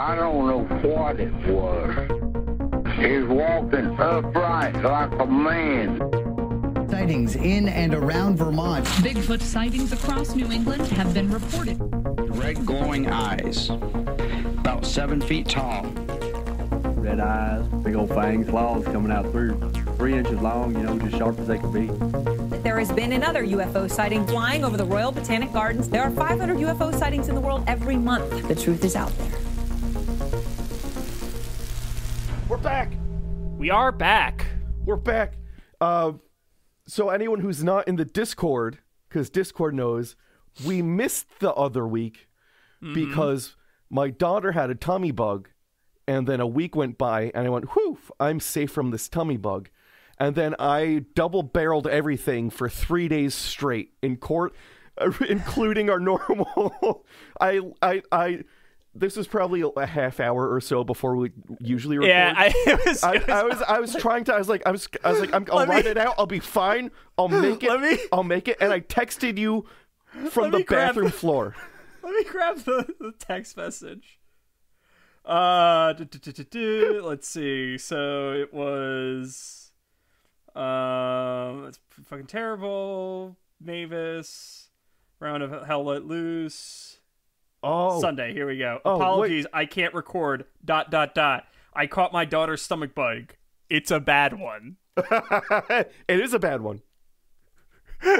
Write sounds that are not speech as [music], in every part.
I don't know what it was. He's walking upright like a man. Sightings in and around Vermont. Bigfoot sightings across New England have been reported. Red glowing eyes, about seven feet tall. Red eyes, big old fangs, claws coming out through, three inches long, you know, just sharp as they can be. There has been another UFO sighting flying over the Royal Botanic Gardens. There are 500 UFO sightings in the world every month. The truth is out there. We are back. We're back. Uh, so anyone who's not in the Discord, because Discord knows, we missed the other week because my daughter had a tummy bug, and then a week went by, and I went, "Whew, I'm safe from this tummy bug." And then I double barreled everything for three days straight in court, [laughs] including our [laughs] normal. I, I, I. This was probably a half hour or so before we usually record. Yeah, I [laughs] it was. I, it was- I was I was trying to I was like I was I was like I'm, [laughs] I'll Let me- write it out I'll be fine I'll [laughs] make it Let me- I'll make it and I texted you from the bathroom the- floor Let me grab the, the text message. Uh, du- du- du. let's see. So it was, um, it's fucking terrible. Mavis, round of hell let loose. Oh Sunday. Here we go. Oh, wait. Apologies, I can't record. Dot dot dot. I caught my daughter's stomach bug. It's a bad one. [laughs] it is a bad one [laughs]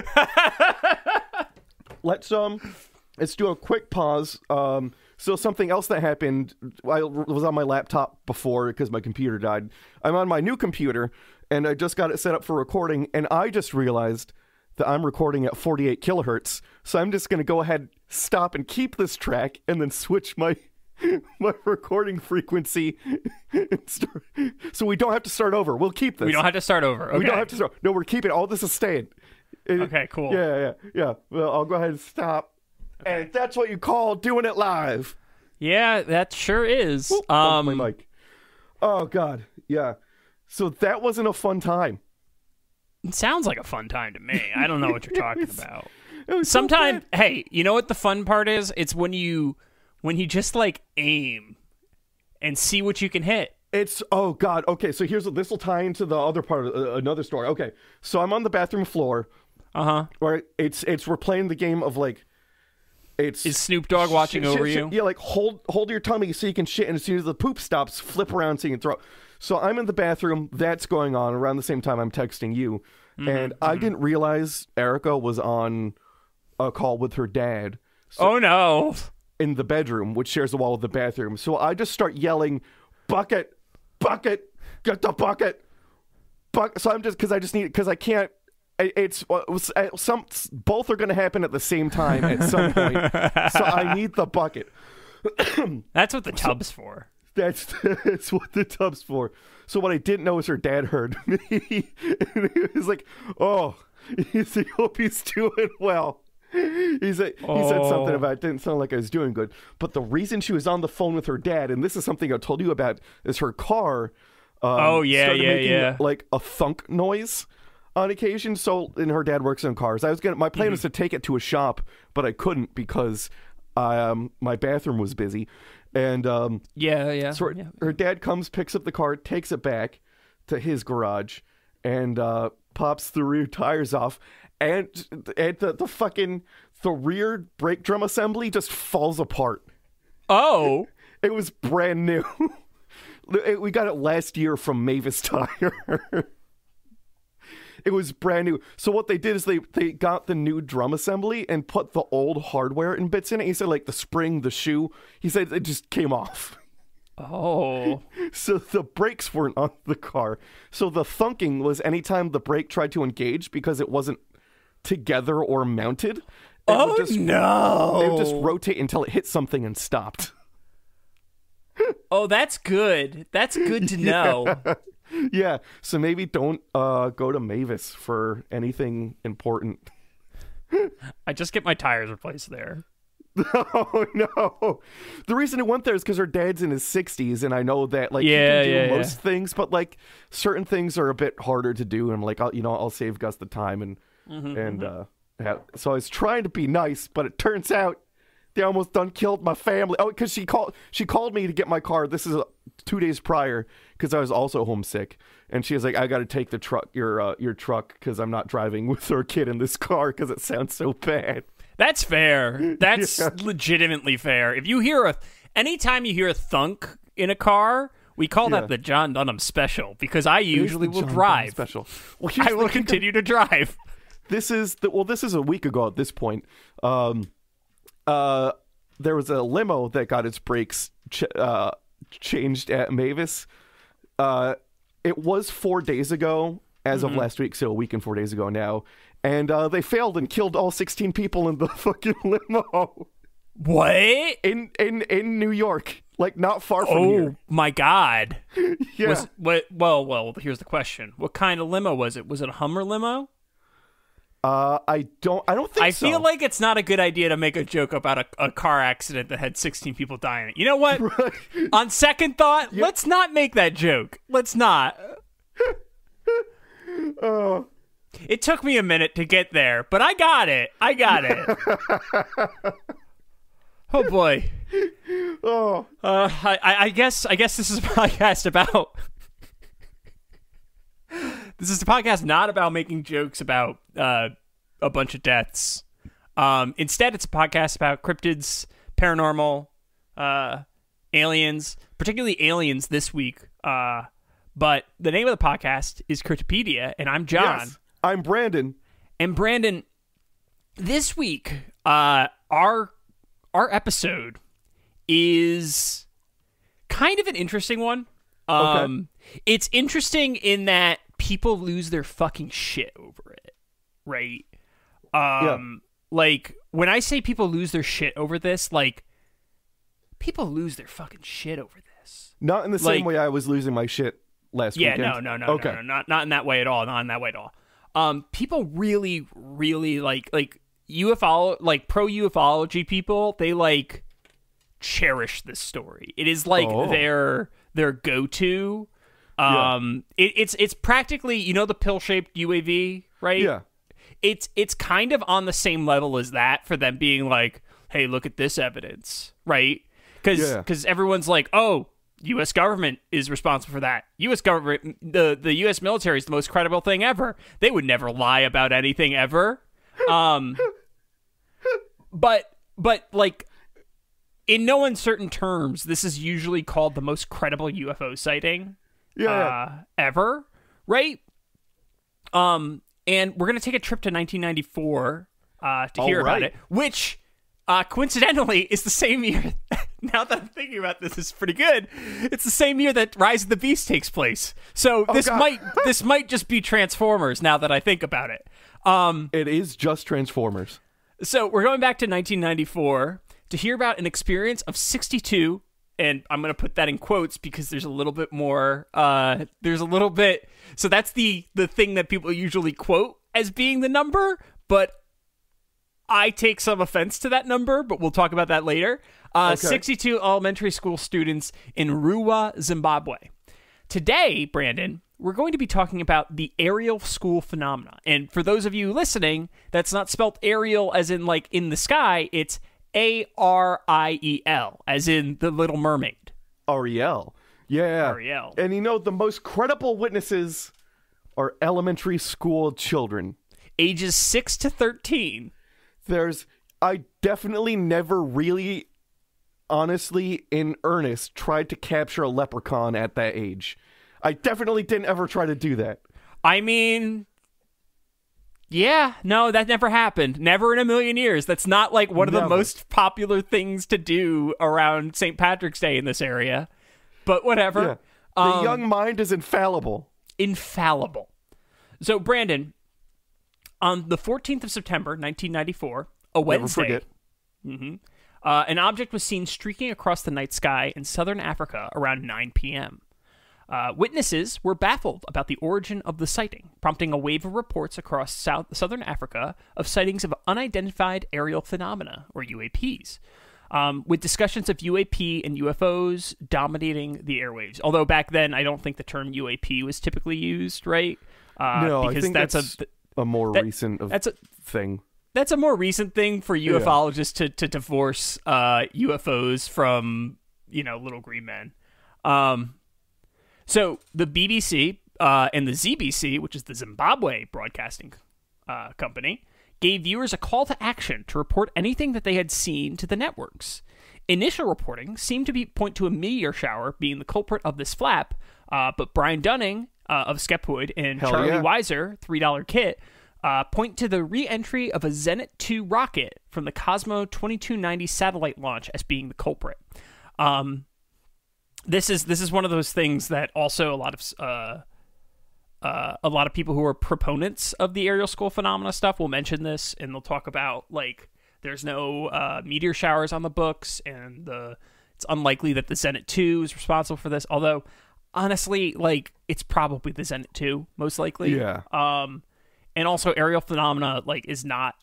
let's um let's do a quick pause um so something else that happened I was on my laptop before because my computer died I'm on my new computer and I just got it set up for recording and I just realized that I'm recording at 48 kilohertz so I'm just going to go ahead stop and keep this track and then switch my [laughs] my recording frequency [laughs] and start, so we don't have to start over we'll keep this We don't have to start over. Okay. we don't have to start. No, we're keeping all this is staying. It- Okay, cool. Yeah, yeah, yeah. Well, I'll go ahead and stop. And that's what you call doing it live. Yeah, that sure is. Bumped Um, my mic. Oh God, yeah. So that wasn't a fun time. It sounds like a fun time to me. I don't know what you're talking [laughs] about. Was so Sometimes, bad. hey, you know what the fun part is? It's when you when you just like aim and see what you can hit. It's oh God. Okay, so here's this will tie into the other part of uh, another story. Okay, so I'm on the bathroom floor. Uh huh. Where it's it's we're playing the game of like. It's Is Snoop Dogg watching over you? Yeah, like hold hold your tummy so you can shit, and as soon as the poop stops, flip around so you can throw. So I'm in the bathroom. That's going on around the same time I'm texting you, Mm-hmm, and I didn't realize Erica was on a call with her dad Oh no! in the bedroom, which shares the wall with the bathroom. So I just start yelling, "Bucket, bucket, get the bucket!" Buck. So I'm just because I just need because I can't. It's uh, uh, some both are going to happen at the same time at some point. [laughs] so I need the bucket. That's what the tub's for. That's [laughs] that's what the tub's for. So what I didn't know is her dad heard [laughs] me. and he was like, "Oh, [laughs] he said, hope he's doing well." He said he said something Oh. about it didn't sound like I was doing good. But the reason she was on the phone with her dad, and this is something I told you about, is her car. Um, Oh, yeah, yeah, making, yeah. Like a thunk noise on occasion. So, and her dad works on cars. I was gonna. My plan Mm-hmm. was to take it to a shop, but I couldn't because um my bathroom was busy, and um Yeah, yeah. so her, yeah. her dad comes, picks up the car, takes it back to his garage, and uh, pops the rear tires off, and and the, the fucking the rear brake drum assembly just falls apart. Oh, It was brand new. [laughs] It- we got it last year from Mavis Tire. [laughs] it was brand new. So what they did is they they got the new drum assembly and put the old hardware and bits in it. He said like the spring, the shoe. He said it just came off. oh. [laughs] So the brakes weren't on the car. So the thunking was anytime the brake tried to engage because it wasn't together or mounted. Oh just, no! It would just rotate until it hit something and stopped. [laughs] oh, that's good. That's good to [laughs] know. Yeah. [laughs] So maybe don't uh, go to Mavis for anything important. [laughs] I just get my tires replaced there. [laughs] Oh no! The reason it went there is because her dad's in his sixties, and I know that like Yeah, he can do yeah, yeah. most things, but like certain things are a bit harder to do. And I'm like, I'll, you know, I'll save Gus the time, and Mm-hmm, and uh, have, so I was trying to be nice, but it turns out They almost done killed my family. Oh, because she called she called me to get my car. This is uh, two days prior because I was also homesick, and she was like, "I got to take the truck, your uh, your truck, because I'm not driving [laughs] with her kid in this car because it sounds so bad." That's fair. [laughs] That's legitimately fair. If you hear a, anytime you hear a thunk in a car, we call Yeah. that the John Dunham special because I usually will John Dunham drive. special. Well, [laughs] I will continue to drive. this is the well this is a week ago at this point um uh there was a limo that got its brakes ch- uh changed at mavis uh it was four days ago as of last week so a week and four days ago now and uh they failed and killed all 16 people in the [laughs] fucking limo What? in in in new york like not far from Oh here my god. [laughs] yeah Was what? Well, well. Here's the question: What kind of limo was it? Was it a Hummer limo? Uh i don't i don't think I so. feel like it's not a good idea to make a joke about a, a car accident that had 16 people die in it. You know what? On second thought, let's not make that joke. Let's not. [laughs] Oh. It took me a minute to get there, but I got it. I got it. [laughs] oh boy. oh Uh, I, I I guess I guess this is a [laughs] podcast about. This is a podcast not about making jokes about uh, a bunch of deaths. Um, instead, it's a podcast about cryptids, paranormal, uh, aliens, particularly aliens this week. Uh, but the name of the podcast is Cryptopedia, and I'm John. yes i'm brandon And Brandon, this week, uh, our our episode is kind of an interesting one. Um, it's interesting in that people lose their fucking shit over it, right? Um, like when I say people lose their shit over this, like people lose their fucking shit over this. Not in the same Like- way I was losing my shit last Yeah, weekend. no, no, no, Okay. no, no, not not in that way at all. Not in that way at all. Um, people really, really like like UFO, like pro ufology people. They like cherish this story. It is like Oh. their their go to. Um, it, it's it's practically you know the pill shaped UAV, right? Yeah. it's it's kind of on the same level as that for them being like, "Hey, look at this evidence," right? Because Yeah. everyone's like, "Oh, U.S. government is responsible for that. U.S. government, the the U.S. military is the most credible thing ever. They would never lie about anything ever." Um, but but like in no uncertain terms, this is usually called the most credible UFO sighting Yeah. uh, ever, right? Um, and we're gonna take a trip to 1994 uh, to All hear about it, which uh, coincidentally is the same year. [laughs] now that I'm thinking about this, is pretty good. It's the same year that Rise of the Beast takes place. So this Oh, God. might [laughs] this might just be Transformers. Now that I think about it. Um, it is just Transformers. so we're going back to 1994 to hear about an experience of 62 and i'm going to put that in quotes because there's a little bit more uh there's a little bit so that's the the thing that people usually quote as being the number but i take some offense to that number but we'll talk about that later uh Okay. 62 elementary school students in ruwa zimbabwe Today, Brandon, we're going to be talking about the Ariel school phenomena. And for those of you listening, that's not spelt aerial as in like in the sky, it's A R I E L, as in the little mermaid. Ariel. Yeah. Ariel. And you know, the most credible witnesses are elementary school children. Ages 6 to 13. There's, I definitely never really, honestly, in earnest, tried to capture a leprechaun at that age. I definitely didn't ever try to do that. I mean, yeah, no, that never happened. Never in a million years. That's not like one of the most popular things to do around St. Patrick's Day in this area. But whatever. Yeah. The Um, young mind is infallible. infallible. So, Brandon, on the 14th of September, 1994, a Never Wednesday, forget. uh, an object was seen streaking across the night sky in southern Africa around 9 p.m. Uh, witnesses were baffled about the origin of the sighting, prompting a wave of reports across south, southern Africa of sightings of unidentified aerial phenomena, or UAPs, um, with discussions of UAP and UFOs dominating the airwaves. Although back then, I don't think the term UAP was typically used, right? Uh, no, because I think that's, that's, a a, more that- recent of that's a thing. that's a more recent thing for ufologists to to divorce uh, UFOs from you know little green men. Um, so the BBC uh, and the ZBC, which is the Zimbabwe Broadcasting uh, Company, gave viewers a call to action to report anything that they had seen to the networks. Initial reporting seemed to be point to a meteor shower being the culprit of this flap, uh, but Brian Dunning uh, of Skeptoid and Hell Charlie yeah. Weiser, three dollar kit, uh, point to the re-entry of a Zenit 2 rocket from the Cosmos 2290 satellite launch as being the culprit. Um, this is this is one of those things that also a lot of uh, uh, a lot of people who are proponents of the Ariel school phenomena stuff will mention this, and they'll talk about like there's no uh, meteor showers on the books, and the it's unlikely that the Zenit 2 is responsible for this. Although, honestly, like it's probably the Zenit 2 most likely. Yeah. Um, and also aerial phenomena like is not.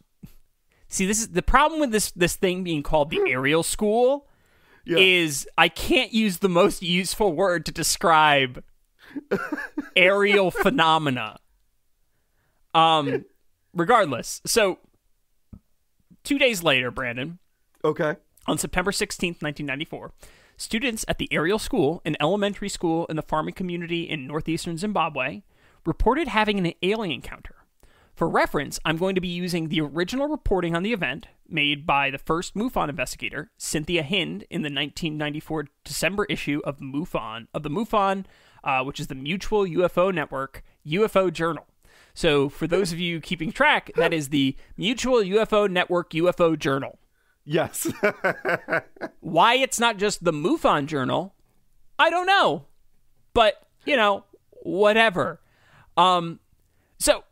See, this is the problem with this this thing being called the Ariel school Yeah. is I can't use the most useful word to describe [laughs] aerial phenomena. Um, regardless, so two days later, Brandon, Okay. on September 16th, 1994, students at the Ariel School, an elementary school in the farming community in northeastern Zimbabwe, reported having an alien encounter. For reference, I'm going to be using the original reporting on the event made by the first MUFON investigator, Cynthia Hind, in the 1994 December issue of MUFON, of the MUFON, uh, which is the Mutual UFO Network UFO Journal. So, for those of you keeping track, that is the Mutual UFO Network UFO Journal. Yes. [laughs] Why it's not just the MUFON journal, I don't know. But, you know, whatever. Um so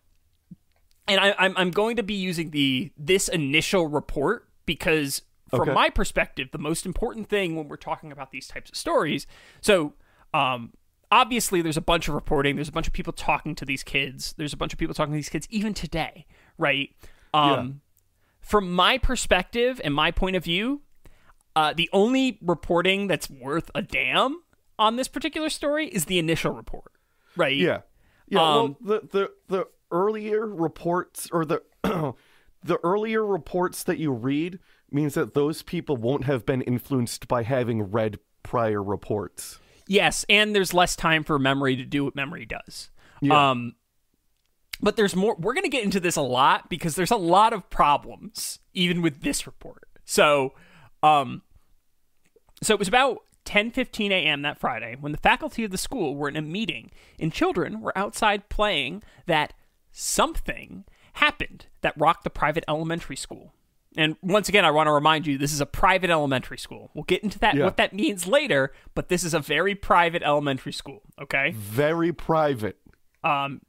and I, I'm I'm going to be using the this initial report because from Okay. my perspective, the most important thing when we're talking about these types of stories. So, um, obviously, there's a bunch of reporting. There's a bunch of people talking to these kids. There's a bunch of people talking to these kids even today, right? Um, From my perspective and my point of view, uh, the only reporting that's worth a damn on this particular story is the initial report, right? yeah. Yeah. Um, well, the the the earlier reports or the [clears throat] the earlier reports that you read means that those people won't have been influenced by having read prior reports. Yes, and there's less time for memory to do what memory does. Yeah. Um, but there's more. We're going to get into this a lot because there's a lot of problems even with this report. So, um, so it was about 10:15 a.m. that Friday when the faculty of the school were in a meeting and children were outside playing that something happened that rocked the private elementary school. And once again, I want to remind you this is a private elementary school. We'll get into that Yeah. what that means later, but this is a very private elementary school, okay? Very private. Um,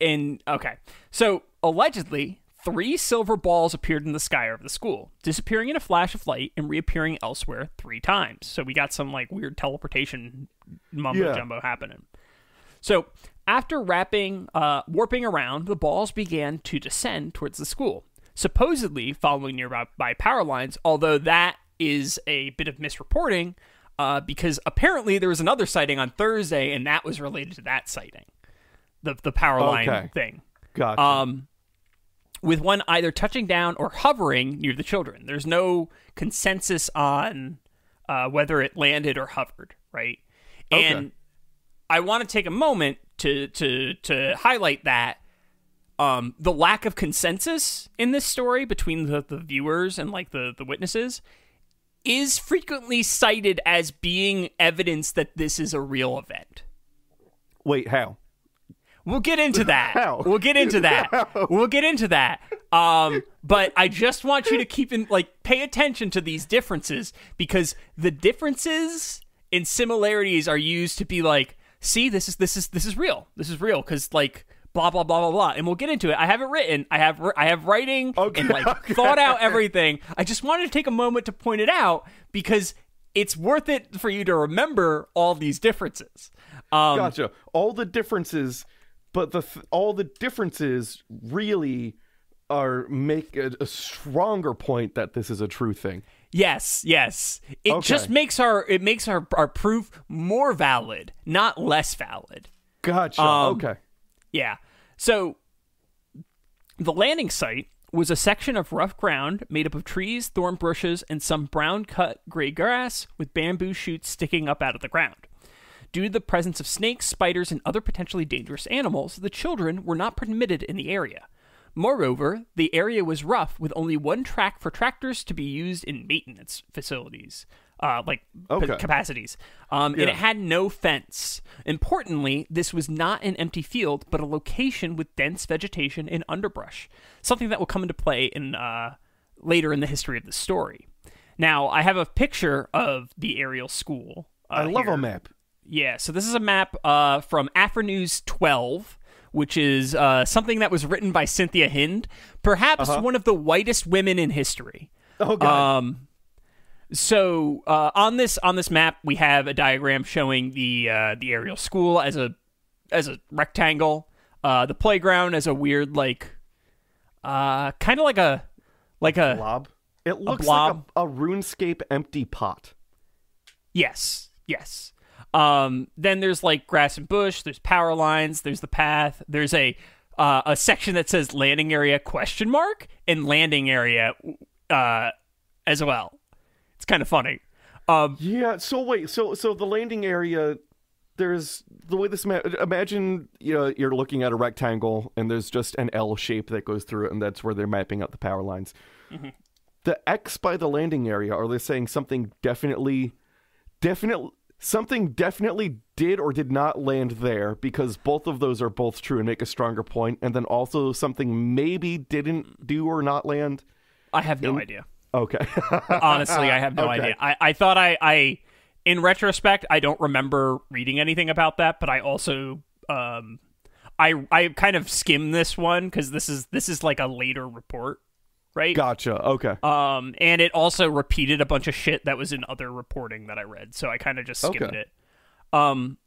and okay, so allegedly, three silver balls appeared in the sky over the school, disappearing in a flash of light and reappearing elsewhere three times. So we got some like weird teleportation mumbo Yeah. jumbo happening. So after wrapping, uh, warping around, the balls began to descend towards the school, supposedly following nearby power lines. Although that is a bit of misreporting, uh, because apparently there was another sighting on Thursday, and that was related to that sighting, the the power line Okay. thing. Gotcha. Um, with one either touching down or hovering near the children. There's no consensus on uh, whether it landed or hovered, right? And I want to take a moment to to to highlight that um, the lack of consensus in this story between the, the viewers and like the the witnesses is frequently cited as being evidence that this is a real event. Wait, how? We'll get into [laughs] that. How? We'll get into that. [laughs] We'll get into that. Um, but I just want you to keep in like pay attention to these differences because the differences and similarities are used to be like, see, this is this is this is real. This is real because like blah blah blah blah blah. And we'll get into it. I have it written. I have I have writing Okay, and like okay. thought out everything. I just wanted to take a moment to point it out because it's worth it for you to remember all these differences. Um, Gotcha. All the differences, but the th- all the differences really are make a, a stronger point that this is a true thing. Yes, yes. It Okay. just makes our it makes our our proof more valid, not less valid. Gotcha. Um, okay. Yeah. So the landing site was a section of rough ground made up of trees, thorn bushes, and some brown cut gray grass with bamboo shoots sticking up out of the ground. Due to the presence of snakes, spiders, and other potentially dangerous animals, the children were not permitted in the area. Moreover, the area was rough with only one track for tractors to be used in maintenance facilities, uh, like Okay. capacities. Um, And it had no fence. Importantly, this was not an empty field, but a location with dense vegetation and underbrush, something that will come into play in uh, later in the history of the story. Now, I have a picture of the Ariel school. uh, I love here. a map. Yeah, so this is a map uh, from AfroNews 12, which is uh, something that was written by Cynthia Hind, perhaps one of the whitest women in history. Oh god. Um, so uh, on this on this map, we have a diagram showing the uh, the Ariel school as a as a rectangle, uh, the playground as a weird like, uh, kind of like a like a blob. It looks blob. like a, a RuneScape empty pot. Yes, yes. Um, then there's like grass and bush. There's power lines. There's the path. There's a uh, a section that says landing area question mark and landing area uh, as well. It's kind of funny. Um, Yeah. So wait. So so the landing area. There's the way this map. Imagine you know you're looking at a rectangle and there's just an L shape that goes through it, and that's where they're mapping out the power lines. The X by the landing area. Are they saying something definitely, definitely something definitely did or did not land there? Because both of those are both true and make a stronger point. And then also something maybe didn't do or not land. I have no idea. Okay. [laughs] Honestly, I have no Okay. idea. I, I thought I, I, in retrospect, I don't remember reading anything about that, but I also, um, I, I kind of skimmed this one because this is this is like a later report, right? gotcha. Okay. Um, and it also repeated a bunch of shit that was in other reporting that I read, so I kind of just skimmed Okay. it. Um,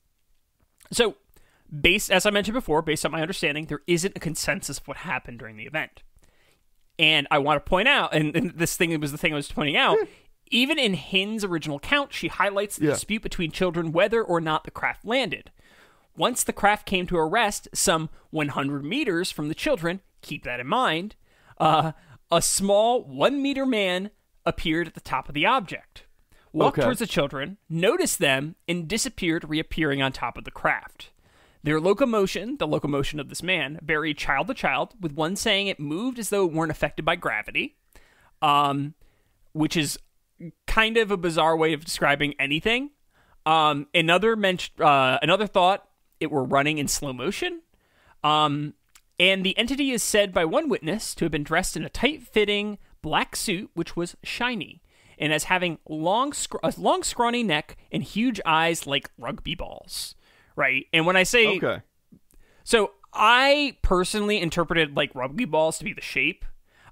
so based as I mentioned before, based on my understanding, there isn't a consensus of what happened during the event. And I want to point out, and, and this thing was the thing I was pointing out. even in Hind's original count, she highlights the Yeah. dispute between children whether or not the craft landed. Once the craft came to a rest, some 100 meters from the children, keep that in mind, uh, a small one meter man appeared at the top of the object, walked Okay. towards the children, noticed them, and disappeared, reappearing on top of the craft. Their locomotion, the locomotion of this man, varied child to child, with one saying it moved as though it weren't affected by gravity, um, which is kind of a bizarre way of describing anything. Um, another mention, uh, another thought, it were running in slow motion. Um, and the entity is said by one witness to have been dressed in a tight-fitting black suit, which was shiny, and as having long, scr- a long, scrawny neck and huge eyes like rugby balls. Right, and when I say okay. so I personally interpreted like rugby balls to be the shape.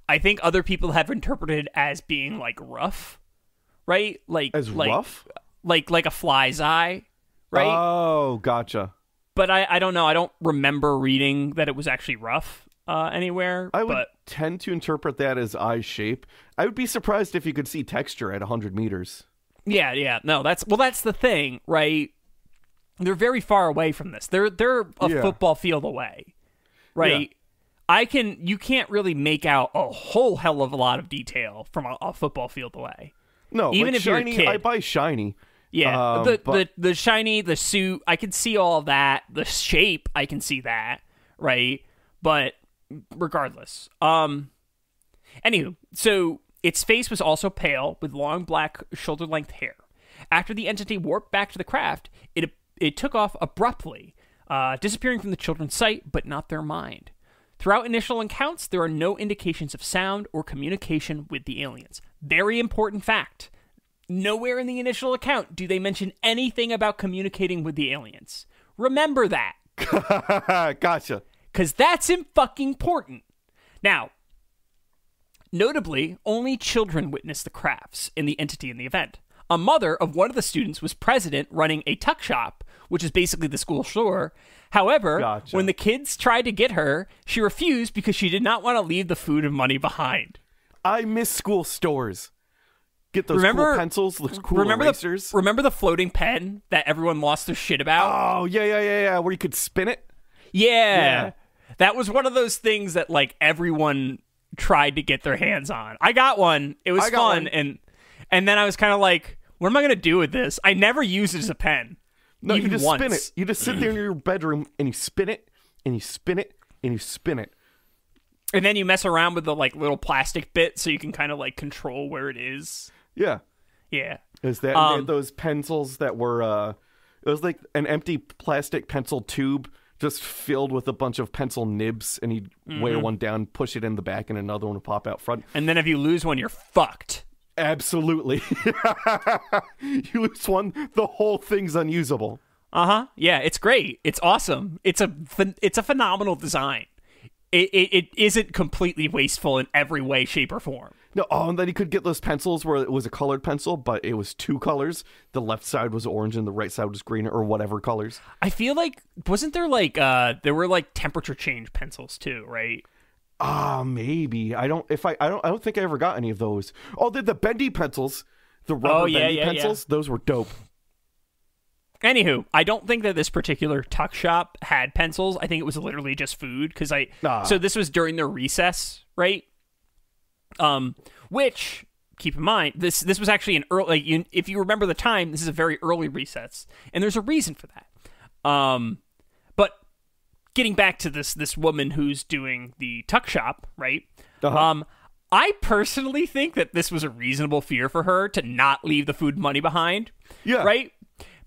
I think other people have interpreted as being like rough, right? Like As like, rough? like like a fly's eye, right? Oh, gotcha. But I I don't know. I don't remember reading that it was actually rough uh, anywhere. I would but tend to interpret that as eye shape. I would be surprised if you could see texture at 100 meters. yeah, yeah. No, that's well. That's the thing, right? They're very far away from this. They're they're a Yeah. football field away, right? I can you can't really make out a whole hell of a lot of detail from a, a football field away. No, Even like if you're a kid. I buy shiny. Yeah, Um, the, but- the the shiny, the suit, I can see all that. The shape, I can see that, right? But regardless, um, anywho, so its face was also pale with long black shoulder length hair. After the entity warped back to the craft, it it took off abruptly, uh, disappearing from the children's sight, but not their mind. Throughout initial accounts, there are no indications of sound or communication with the aliens. Very important fact. Nowhere in the initial account do they mention anything about communicating with the aliens. Remember that, [laughs] gotcha. because that's in fucking important. Now, notably, only children witnessed the crafts and the entity in the event. A mother of one of the students was president running a tuck shop, which is basically the school store. However, Gotcha. when the kids tried to get her, she refused because she did not want to leave the food and money behind. I miss school stores. Get those Remember- cool pencils, those cool remember erasers. the remember the floating pen that everyone lost their shit about? oh yeah, yeah, yeah, yeah. Where you could spin it. Yeah. Yeah. That was one of those things that like everyone tried to get their hands on. I got one. It was fun one. and and then I was kind of like, what am I going to do with this? I never used it as a pen. No, even you just once. spin it. You just sit there in your bedroom and you spin it and you spin it and you spin it. And then you mess around with the like little plastic bit so you can kind of like control where it is. Yeah. Yeah. Is that Um, those pencils that were uh it was like an empty plastic pencil tube just filled with a bunch of pencil nibs and you'd weigh Mm-hmm. one down, push it in the back and another one would pop out front. And then if you lose one, you're fucked. Absolutely. [laughs] you lose one, the whole thing's unusable. Uh huh. Yeah, it's great. It's awesome. It's a it's a phenomenal design. It, it it isn't completely wasteful in every way, shape, or form. No, oh, and then he could get those pencils where it was a colored pencil, but it was two colors. The left side was orange and the right side was green or whatever colors. I feel like wasn't there like uh there were like temperature change pencils too, right? Ah, maybe. I don't if I I don't I don't think I ever got any of those. Oh, the the bendy pencils, the rubber Oh, yeah, bendy yeah, yeah. pencils, those were dope. Anywho, I don't think that this particular tuck shop had pencils. I think it was literally just food because I. Ah. So this was during their recess, right? Um, which keep in mind this this was actually an early. Like, you, if you remember the time, this is a very early recess, and there's a reason for that. Um, but getting back to this this woman who's doing the tuck shop, right? Uh-huh. Um, I personally think that this was a reasonable fear for her to not leave the food money behind. Yeah. Right?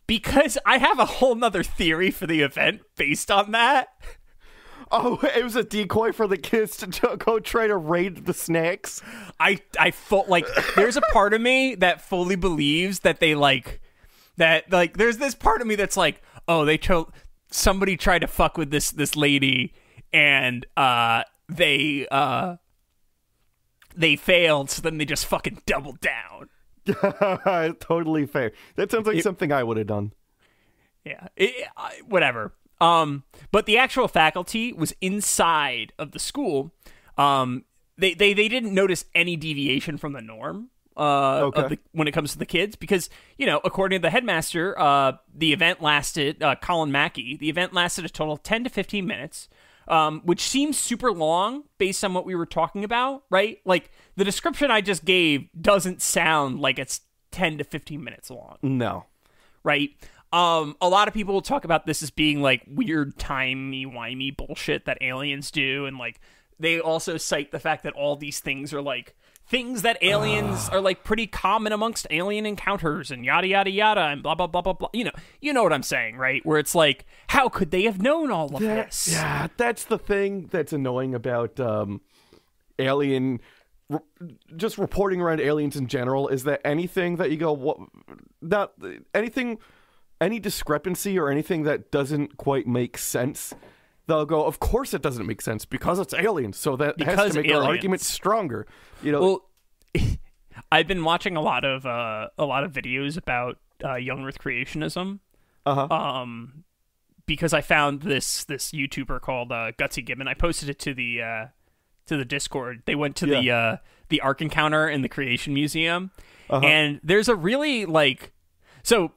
Because I have a whole nother theory for the event based on that. Oh, [laughs] it was a decoy for the kids to t- go try to raid the snacks. I I full like there's a part of me that fully believes that they like that like there's this part of me that's like, oh, they chose somebody tried to fuck with this this lady and uh they uh they failed, so then they just fucking doubled down. [laughs] totally fair. That sounds like something I would have done. Yeah, it, I- whatever. Um, but the actual faculty was inside of the school. Um, they they they didn't notice any deviation from the norm. Uh, Okay. of the, when it comes to the kids, because you know, according to the headmaster, uh, the event lasted. Uh, Colin Mackie, the event lasted a total of ten to fifteen minutes. Um, which seems super long based on what we were talking about, right? Like the description I just gave doesn't sound like it's 10 to 15 minutes long No. right? Um, a lot of people will talk about this as being like weird timey wimey bullshit that aliens do, and like they also cite the fact that all these things are like things that aliens are like pretty common amongst alien encounters and yada yada yada and blah blah blah blah blah. You know, you know what I'm saying, right? Where it's like, how could they have known all of this? Yeah, that's the thing that's annoying about um, alien, re- just reporting around aliens in general is that anything that you go, what, not anything, any discrepancy or anything that doesn't quite make sense, they'll go, of course it doesn't make sense because it's aliens, so that because has to make our argument stronger. You know, Well, [laughs] I've been watching a lot of uh, a lot of videos about uh, young Earth creationism. Uh-huh. Um, because I found this this YouTuber called uh, Gutsick Gibbon. I posted it to the uh, to the Discord. They went to the uh, the Ark Encounter in the Creation Museum, Uh-huh. and there's a really like so.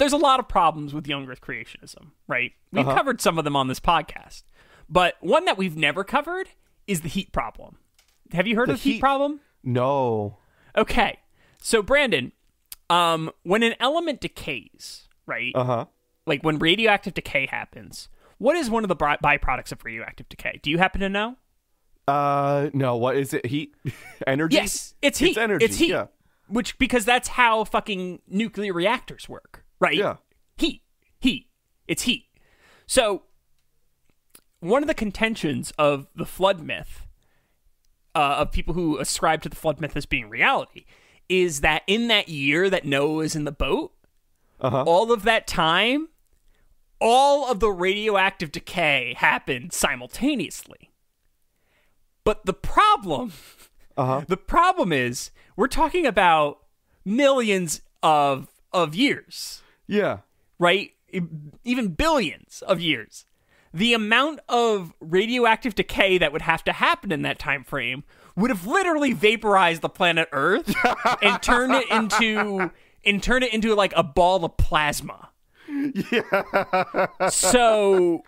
There's a lot of problems with young Earth creationism, right? We've Uh-huh. covered some of them on this podcast, but one that we've never covered is the heat problem. Have you heard The of the heat heat- problem? no. Okay. So Brandon, um, when an element decays, right? Uh huh. Like when radioactive decay happens, what is one of the byproducts of radioactive decay? Do you happen to know? Uh, no. What is it? Heat, [laughs] energy. Yes, it's heat. It's energy. It's heat. Yeah. Which because that's how fucking nuclear reactors work, right? Yeah. Heat. Heat. It's heat. So one of the contentions of the flood myth uh, of people who ascribe to the flood myth as being reality is that in that year that Noah was in the boat, Uh-huh. all of that time, all of the radioactive decay happened simultaneously. But the problem, Uh-huh. [laughs] the problem is we're talking about millions of of years Yeah. right? Even billions of years. The amount of radioactive decay that would have to happen in that time frame would have literally vaporized the planet Earth [laughs] and turned it into and turn it into like a ball of plasma. Yeah. [laughs] So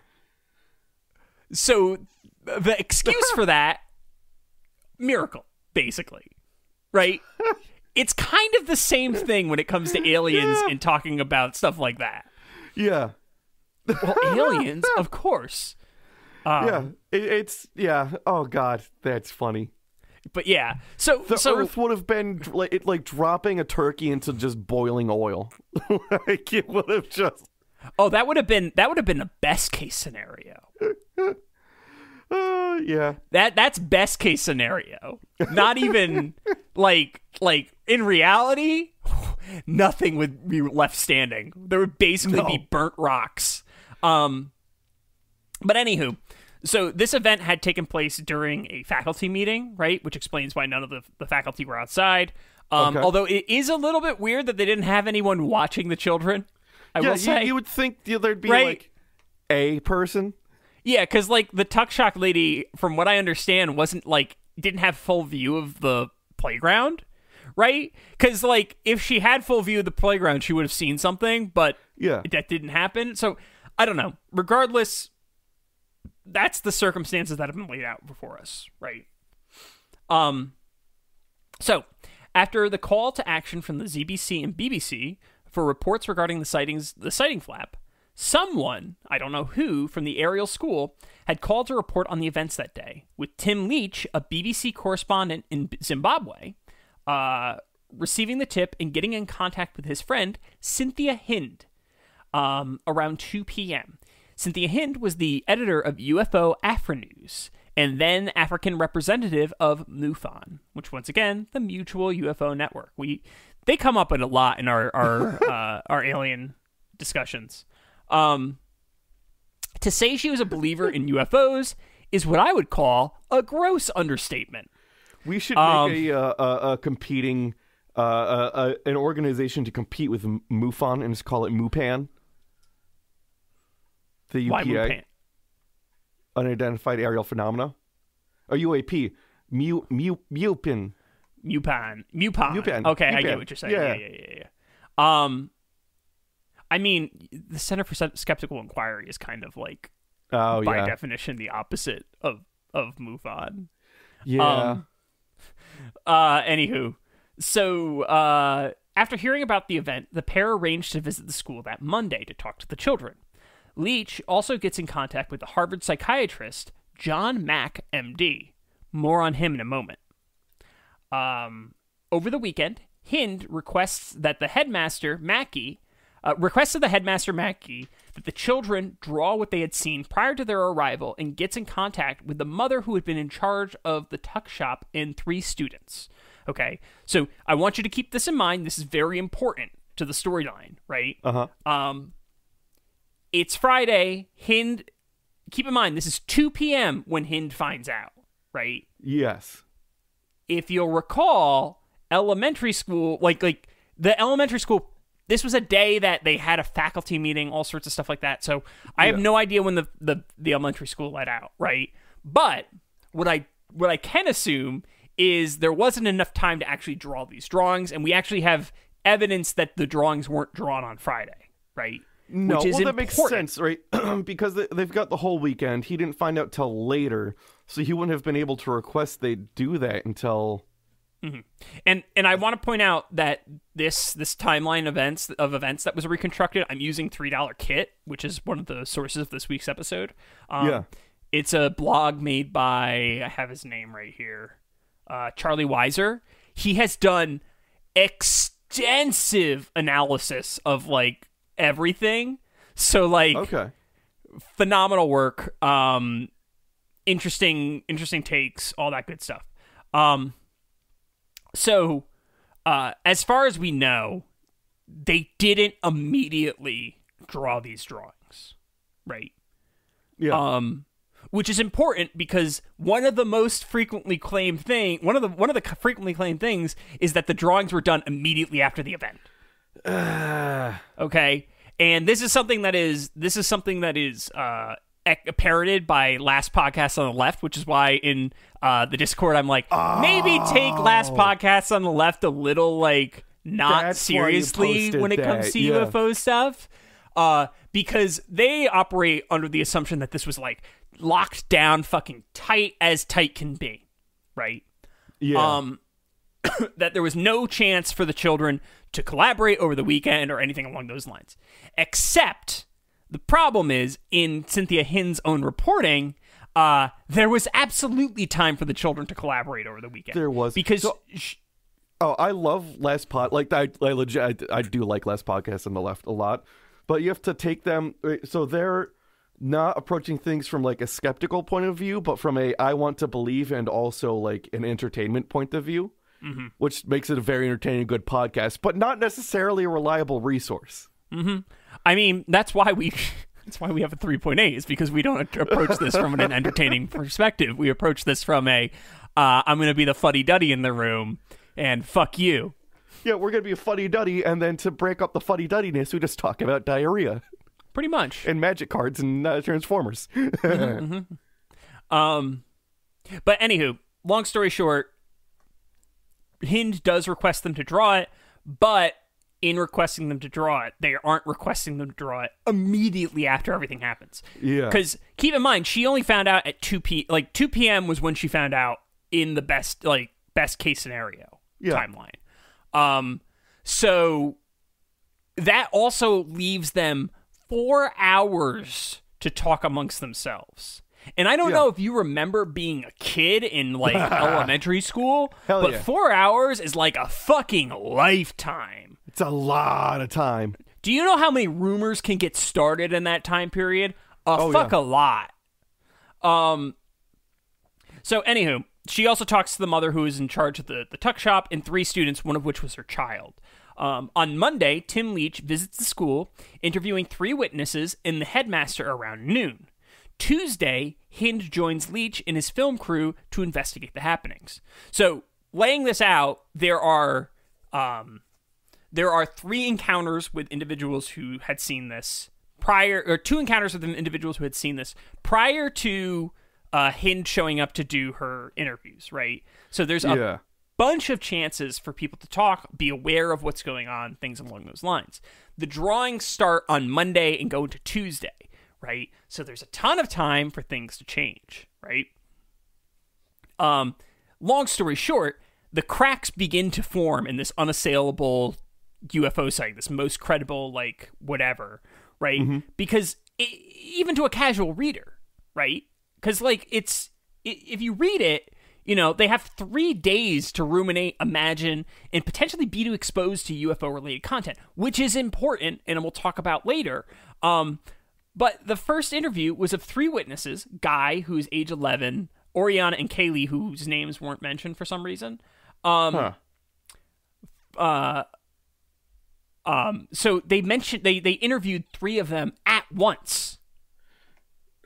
so the excuse for that miracle, basically, right? It's kind of the same thing when it comes to aliens and talking about stuff like that. Yeah. Well, [laughs] aliens, of course. Um, yeah. It, it's yeah. Oh God, that's funny. But yeah, so The so Earth would have been like, it, like dropping a turkey into just boiling oil. [laughs] like it would have just. oh, that would have been that would have been the best case scenario. [laughs] Uh, yeah. That that's best case scenario. Not even like like in reality, [laughs] nothing would be left standing. There would basically No. be burnt rocks. Um but anywho, so this event had taken place during a faculty meeting, right? Which explains why none of the, the faculty were outside. Um, Okay. Although it is a little bit weird that they didn't have anyone watching the children. I yeah. will say, You, you would think there'd be Right. like a person. Yeah, because like the tuck shock lady, from what I understand, wasn't like didn't have full view of the playground, right? Because like if she had full view of the playground, she would have seen something, but Yeah. that didn't happen. So I don't know. Regardless, that's the circumstances that have been laid out before us, right? Um. So after the call to action from the ZBC and BBC for reports regarding the sightings, the sighting flap, someone I don't know who from the Ariel school had called to report on the events that day. With Tim Leach, a BBC correspondent in Zimbabwe, uh, receiving the tip and getting in contact with his friend Cynthia Hind um, around 2 p.m. Cynthia Hind was the editor of UFO Afronews and then African representative of MUFON, which once again the Mutual UFO Network. We they come up a lot in our our [laughs] uh, our alien discussions. Um, to say she was a believer in UFOs is what I would call a gross understatement. We should Um, make a, uh, a, a competing uh, uh, uh, an organization to compete with MUFON and just call it MUPAN. The Why UPA, MUPAN? unidentified aerial phenomena, or UAP, Mu Mu MUPIN. Mupan. Mupan. Mupan. Okay, I Mupan. get what you're saying. Yeah. Yeah. yeah, yeah, yeah, Um, I mean, the Center for Skeptical Inquiry is kind of like, Oh by yeah, definition, the opposite of of MUFON. yeah. Um, uh, anywho, so uh, after hearing about the event, the pair arranged to visit the school that Monday to talk to the children. Leach also gets in contact with the Harvard psychiatrist John Mack, MD. More on him in a moment. Um, over the weekend, Hind requests that the headmaster Mackie uh, requested the headmaster Mackie that the children draw what they had seen prior to their arrival and gets in contact with the mother who had been in charge of the tuck shop and three students. Okay, so I want you to keep this in mind. This is very important to the storyline, right? Uh huh. Um, it's Friday. Hind, keep in mind, this is 2 p.m. when Hind finds out, right? Yes. if you'll recall, elementary school, like like the elementary school, this was a day that they had a faculty meeting, all sorts of stuff like that. So I have Yeah. no idea when the, the the elementary school let out, right? But what I what I can assume is there wasn't enough time to actually draw these drawings, and we actually have evidence that the drawings weren't drawn on Friday, right? No, Which is well, that makes sense, right? [clears throat] because they've got the whole weekend. He didn't find out till later, so he wouldn't have been able to request they do that until. And and I want to point out that this this timeline events of events that was reconstructed, I'm using three dollar kit, which is one of the sources of this week's episode. Um, Yeah. it's a blog made by I have his name right here, uh, Charlie Weiser. He has done extensive analysis of like everything. So like Okay. phenomenal work um interesting interesting takes all that good stuff um so uh as far as we know they didn't immediately draw these drawings right? Yeah. um which is important because one of the most frequently claimed thing one of the one of the frequently claimed things is that the drawings were done immediately after the event. [sighs] Okay? And this is something that is this is something that is uh parroted by last podcast on the left which is why in uh the discord i'm like maybe take last podcast on the left a little like not That's seriously when it comes to yeah. ufo stuff uh because they operate under the assumption that this was like locked down fucking tight as tight can be right Yeah. Um, [coughs] that there was no chance for the children to collaborate over the weekend or anything along those lines. Except the problem is in Cynthia Hind's own reporting, uh, there was absolutely time for the children to collaborate over the weekend. There was. because So- sh- Oh, I love last pod. Like I, I legit, I, I do like last podcast on the left a lot. But you have to take them. Uh, so they're not approaching things from like a skeptical point of view, but from a I want to believe and also like an entertainment point of view, mm-hmm. which makes it a very entertaining, good podcast, but not necessarily a reliable resource. Mm-hmm. I mean, that's why we [laughs] that's why we have a 3.8 is because we don't approach this from an entertaining [laughs] perspective. We approach this from a uh, I'm going to be the fuddy duddy in the room and fuck you. Yeah, we're gonna be a fuddy duddy, and then to break up the fuddy duddiness, we just talk about diarrhea Pretty much. and magic cards and uh, Transformers. Um, but anywho, long story short, Hind does request them to draw it, but in requesting them to draw it, they aren't requesting them to draw it immediately after everything happens. Yeah. Because keep in mind, she only found out at two p like two p.m. was when she found out in the best like best case scenario Yeah. timeline. Um, so that also leaves them four hours to talk amongst themselves. And I don't Yeah. know if you remember being a kid in like [laughs] elementary school, Hell but yeah. four hours is like a fucking lifetime. It's a lot of time. Do you know how many rumors can get started in that time period? A Oh, fuck yeah. a lot. Um. So, anywho, she also talks to the mother who is in charge of the, the tuck shop and three students, one of which was her child. Um, on Monday, Tim Leach visits the school, interviewing three witnesses and the headmaster around noon. Tuesday, Hind joins Leach and his film crew to investigate the happenings. So, laying this out, there are um, there are three encounters with individuals who had seen this prior, or two encounters with individuals who had seen this prior to uh, Hind showing up to do her interviews, right? So there's a Yeah. bunch of chances for people to talk, be aware of what's going on, things along those lines. The drawings start on Monday and go into Tuesday, right? So there's a ton of time for things to change, right? Um, long story short, the cracks begin to form in this unassailable UFO sighting, this most credible, like whatever, right? Because i even to a casual reader, right? Because like it's if you read it, you know they have three days to ruminate, imagine, and potentially be to exposed to UFO related content, which is important, and we'll talk about later. Um, but the first interview was of three witnesses: Guy, who's age eleven, Oriana, and Kaylee, whose names weren't mentioned for some reason. Um, Huh. uh, um, so they mentioned they they interviewed three of them at once,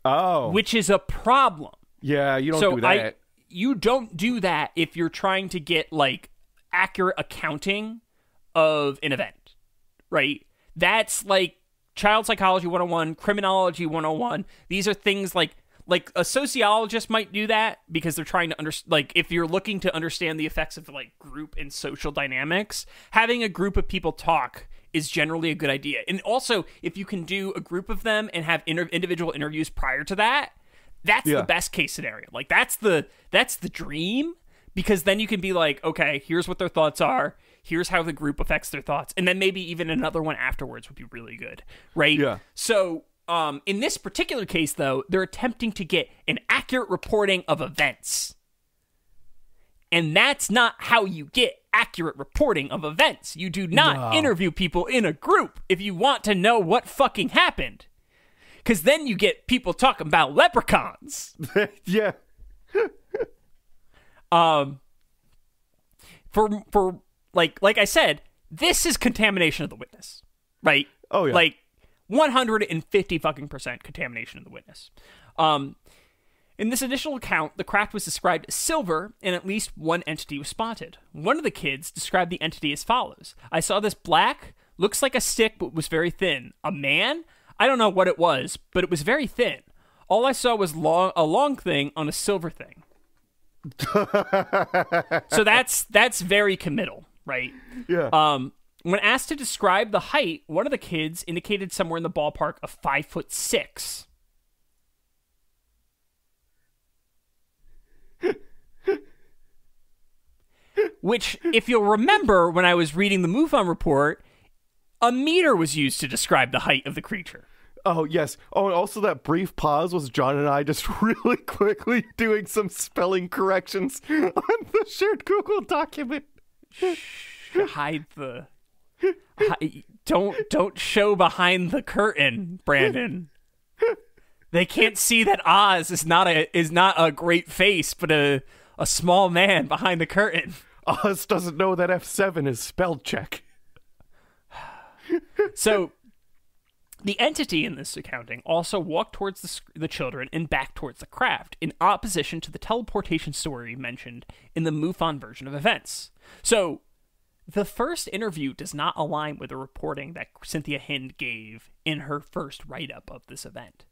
Oh, which is a problem. yeah, you don't so do that. I you don't do that if you're trying to get like accurate accounting of an event, right? That's like child psychology 101, criminology 101. These are things like like a sociologist might do that because they're trying to understand like if you're looking to understand the effects of like group and social dynamics, having a group of people talk is generally a good idea. And also, if you can do a group of them and have inter- individual interviews prior to that, that's Yeah. the best case scenario. Like that's the that's the dream because then you can be like, okay, here's what their thoughts are. Here's how the group affects their thoughts, and then maybe even another one afterwards would be really good, right? Yeah. So, um, in this particular case, though, they're attempting to get an accurate reporting of events, and that's not how you get accurate reporting of events. You do not No. interview people in a group if you want to know what fucking happened. Because then you get people talking about leprechauns. [laughs] yeah, Um, for for like like I said, this is contamination of the witness, right? Oh, yeah. like one hundred and fifty fucking percent contamination of the witness. Um, in this initial account, the craft was described as silver, and at least one entity was spotted. One of the kids described the entity as follows: "I saw this black, looks like a stick, but was very thin. A man? I don't know what it was, but it was very thin. All I saw was long a long thing on a silver thing." [laughs] so that's that's very committal, right? yeah. Um, when asked to describe the height, one of the kids indicated somewhere in the ballpark of five foot six. which, if you'll remember, when I was reading the MUFON report, a meter was used to describe the height of the creature. Oh yes. Oh, and also that brief pause was John and I just [laughs] really quickly doing some spelling corrections [laughs] on the shared Google document. Hide the. Don't don't show behind the curtain, Brandon. They can't see that Oz is not a is not a great face, but a a small man behind the curtain. Oz doesn't know that F7 is spell check. So, the entity in this accounting also walked towards the, sc- the children and back towards the craft, in opposition to the teleportation story mentioned in the MUFON version of events. So, the first interview does not align with the reporting that Cynthia Hind gave in her first write up of this event.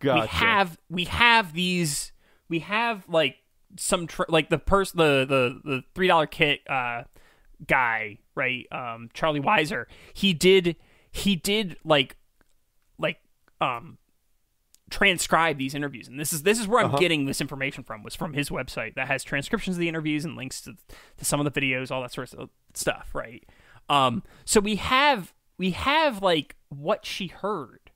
Gotcha. We have we have these we have like some tr- like the person the the the three dollar kit uh guy right um Charlie Weiser he did he did like like um transcribe these interviews. And this is this is where I'm getting this information from was from his website that has transcriptions of the interviews and links to, to some of the videos all that sort of stuff right? Um so we have we have like what she heard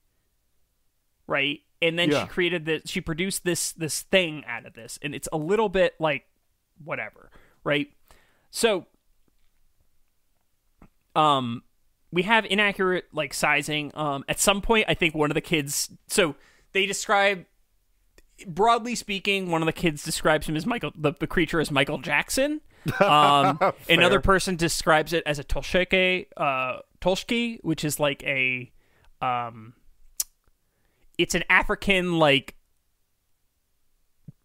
right? And then Yeah. she created this she produced this this thing out of this. And it's a little bit like whatever right? So um we have inaccurate like sizing. Um at some point i think one of the kids so they describe broadly speaking one of the kids describes him as michael the, the creature as michael jackson. [laughs] Um another person describes it as a tolsheke uh tolshki which is like a um it's an african like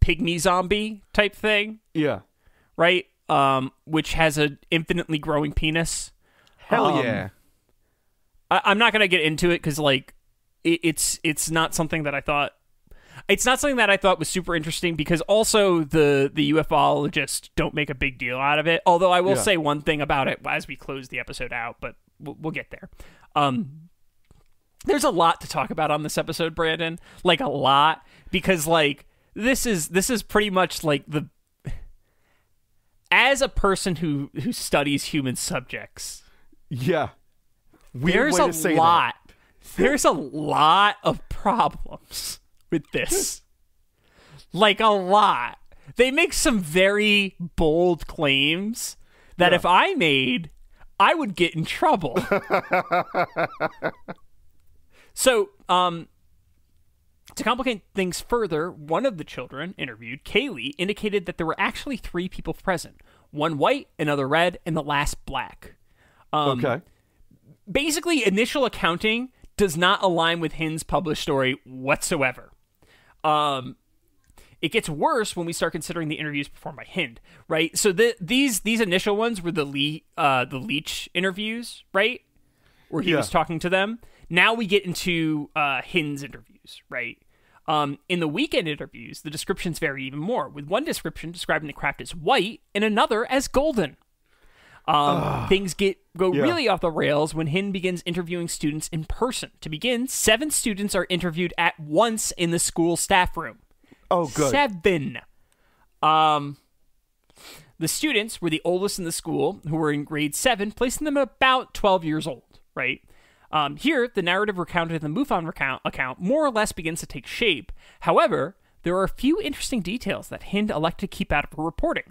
pygmy zombie type thing. Yeah. right? Um which has an infinitely growing penis. Hell Um, yeah. I, I'm not gonna get into it because like it, it's it's not something that I thought it's not something that I thought was super interesting because also the the ufologists don't make a big deal out of it. Although I will Yeah. say one thing about it as we close the episode out, but we'll, we'll get there. Um, there's a lot to talk about on this episode, Brandon. Like a lot because like this is this is pretty much like the as a person who who studies human subjects Yeah. Weird there's a to say that. There's a lot of problems with this like a lot they make some very bold claims that Yeah. if i made i would get in trouble [laughs] so um to complicate things further, one of the children interviewed, Kaylee, indicated that there were actually three people present one white, another red, and the last black. Um, Okay. basically initial accounting does not align with Hind's published story whatsoever. Um, it gets worse when we start considering the interviews performed by Hind, right? So the, these these initial ones were the Le- uh, the Leach interviews, right? Where he Yeah. was talking to them. Now we get into uh, Hind's interviews, right? Um, in the weekend interviews, the descriptions vary even more, with one description describing the craft as white and another as golden. Um, things get go Yeah. really off the rails when Hind begins interviewing students in person. To begin, seven students are interviewed at once in the school staff room. Oh, good. Seven. Um, the students were the oldest in the school, who were in grade seven, placing them at about twelve years old. Right. Um, here, the narrative recounted in the MUFON recount account more or less begins to take shape. However, there are a few interesting details that Hind elected to keep out of her reporting.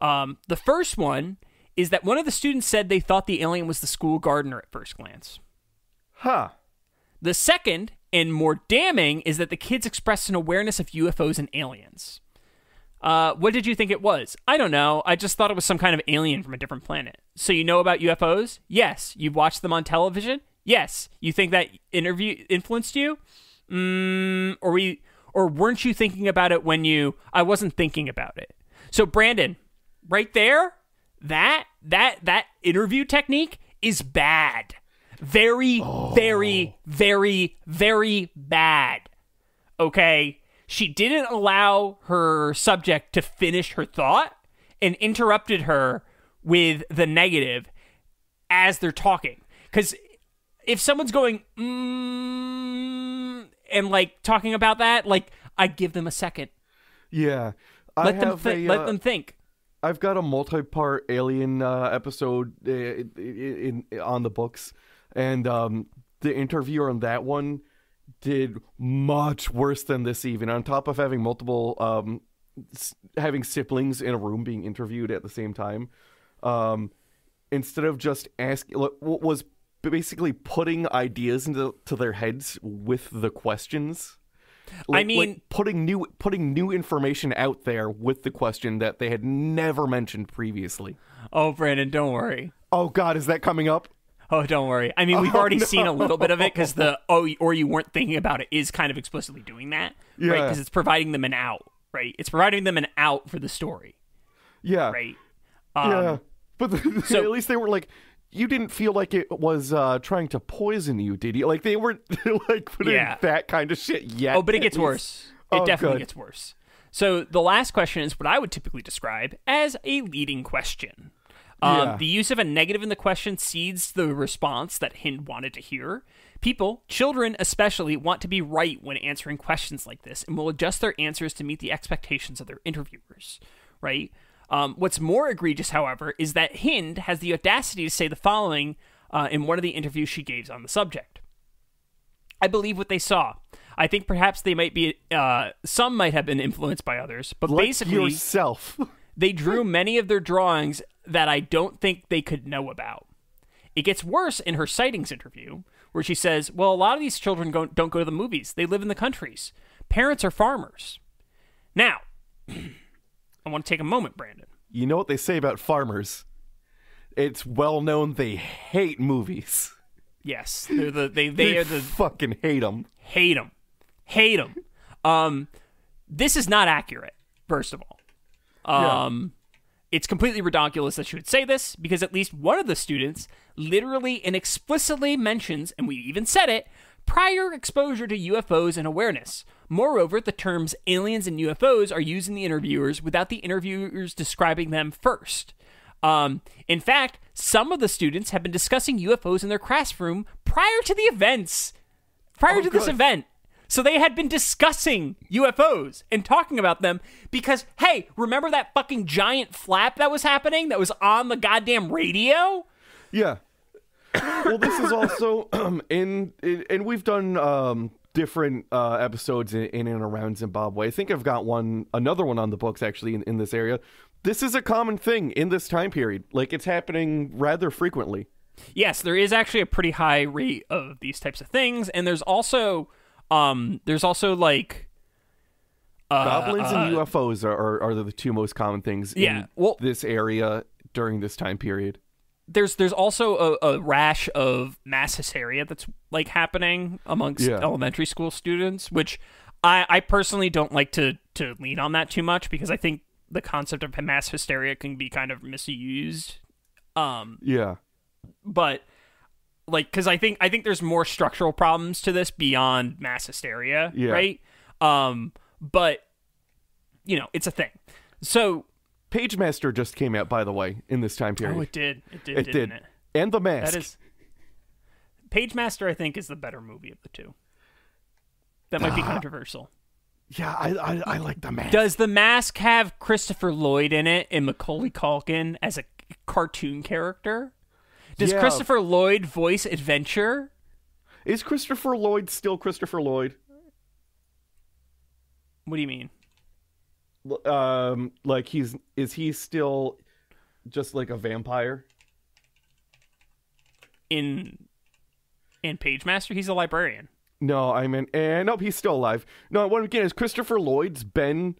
Um, the first one is that one of the students said they thought the alien was the school gardener at first glance. Huh. The second, and more damning, is that the kids expressed an awareness of UFOs and aliens. Uh, what did you think it was? I don't know. I just thought it was some kind of alien from a different planet. So you know about UFOs? Yes. You've watched them on television? Yes. You think that interview influenced you? Mm, or we, or weren't you thinking about it when you? I wasn't thinking about it. So Brandon, right there, that that that interview technique is bad. Very, very, very, very bad. Okay? She didn't allow her subject to finish her thought and interrupted her with the negative as they're talking. Because if someone's going, mm, and like talking about that, like, I give them a second. Yeah. I Let them think. a, let uh, them think. I've got a multi-part Alien uh, episode uh, in, in on the books, and um, the interviewer on that one did much worse than this. Even on top of having multiple, um, having siblings in a room being interviewed at the same time, um, instead of just asking, was basically putting ideas into to their heads with the questions. I mean- putting new putting new information out there with the question that they had never mentioned previously. Oh, Brandon, don't worry. Oh God, is that coming up? Oh, don't worry. I mean, we've Oh, already seen a little bit of it because the [laughs] oh, or you weren't thinking about it is kind of explicitly doing that, right? Because it's providing them an out, right? It's providing them an out for the story, Yeah, right? Um, yeah. But so- [laughs] at least they were like, you didn't feel like it was uh, trying to poison you, did you? Like they weren't [laughs] like putting Yeah. that kind of shit yet. Oh, but it gets least. worse. It Oh, definitely good. gets worse. So the last question is what I would typically describe as a leading question. Um, Yeah. The use of a negative in the question seeds the response that Hind wanted to hear. People, children especially, want to be right when answering questions like this and will adjust their answers to meet the expectations of their interviewers, right? Um, what's more egregious, however, is that Hind has the audacity to say the following uh, in one of the interviews she gave on the subject. I believe what they saw. I think perhaps they might be, uh, some might have been influenced by others, but Like basically, yourself. [laughs] they drew many of their drawings that I don't think they could know about. It gets worse in her sightings interview, where she says, Well, a lot of these children go- don't go to the movies, they live in the countries. Parents are farmers. Now, [clears throat] I want to take a moment, Brandon. you know what they say about farmers? It's well known they hate movies. Yes, they're the, they, they are the fucking hate them. hate them, hate them. Um, this is not accurate. First of all, um, it's completely ridiculous that she would say this because at least one of the students literally and explicitly mentions, and we even said it, prior exposure to UFOs and awareness. Moreover, the terms aliens and UFOs are used in the interviewers without the interviewers describing them first. Um, in fact, some of the students have been discussing UFOs in their classroom prior to the events prior Oh, to this event. So they had been discussing UFOs and talking about them because, hey, remember that fucking giant flap that was happening that was on the goddamn radio? Yeah. Well, this is also [clears throat] um, in, in, and we've done um, different uh, episodes in, in and around Zimbabwe. I think I've got one, another one on the books actually in, in this area. This is a common thing in this time period. Like it's happening rather frequently. Yes, there is actually a pretty high rate of these types of things, and there's also, um, there's also like, uh, Goblins and uh, UFOs are, are, are the two most common things Yeah, in well- this area during this time period. There's there's also a, a rash of mass hysteria that's like happening amongst Yeah. elementary school students, which I, I personally don't like to to lean on that too much because I think the concept of mass hysteria can be kind of misused. Um, Yeah. but like because I think I think there's more structural problems to this beyond mass hysteria, Yeah. right? Um, but you know, it's a thing. So Pagemaster just came out, by the way, in this time period. oh, it did, it did, it didn't did. it? And the mask. That is Pagemaster. I think is the better movie of the two. That might be ah. controversial. Yeah, I, I, I like the mask. Does the mask have Christopher Lloyd in it and Macaulay Culkin as a cartoon character? Does Yeah. Christopher Lloyd voice Adventure? Is Christopher Lloyd still Christopher Lloyd? What do you mean? Um, like he's is he still just like a vampire? In in Pagemaster, he's a librarian. No, I mean, and nope, he's still alive. No, what I'm getting is Christopher Lloyd's been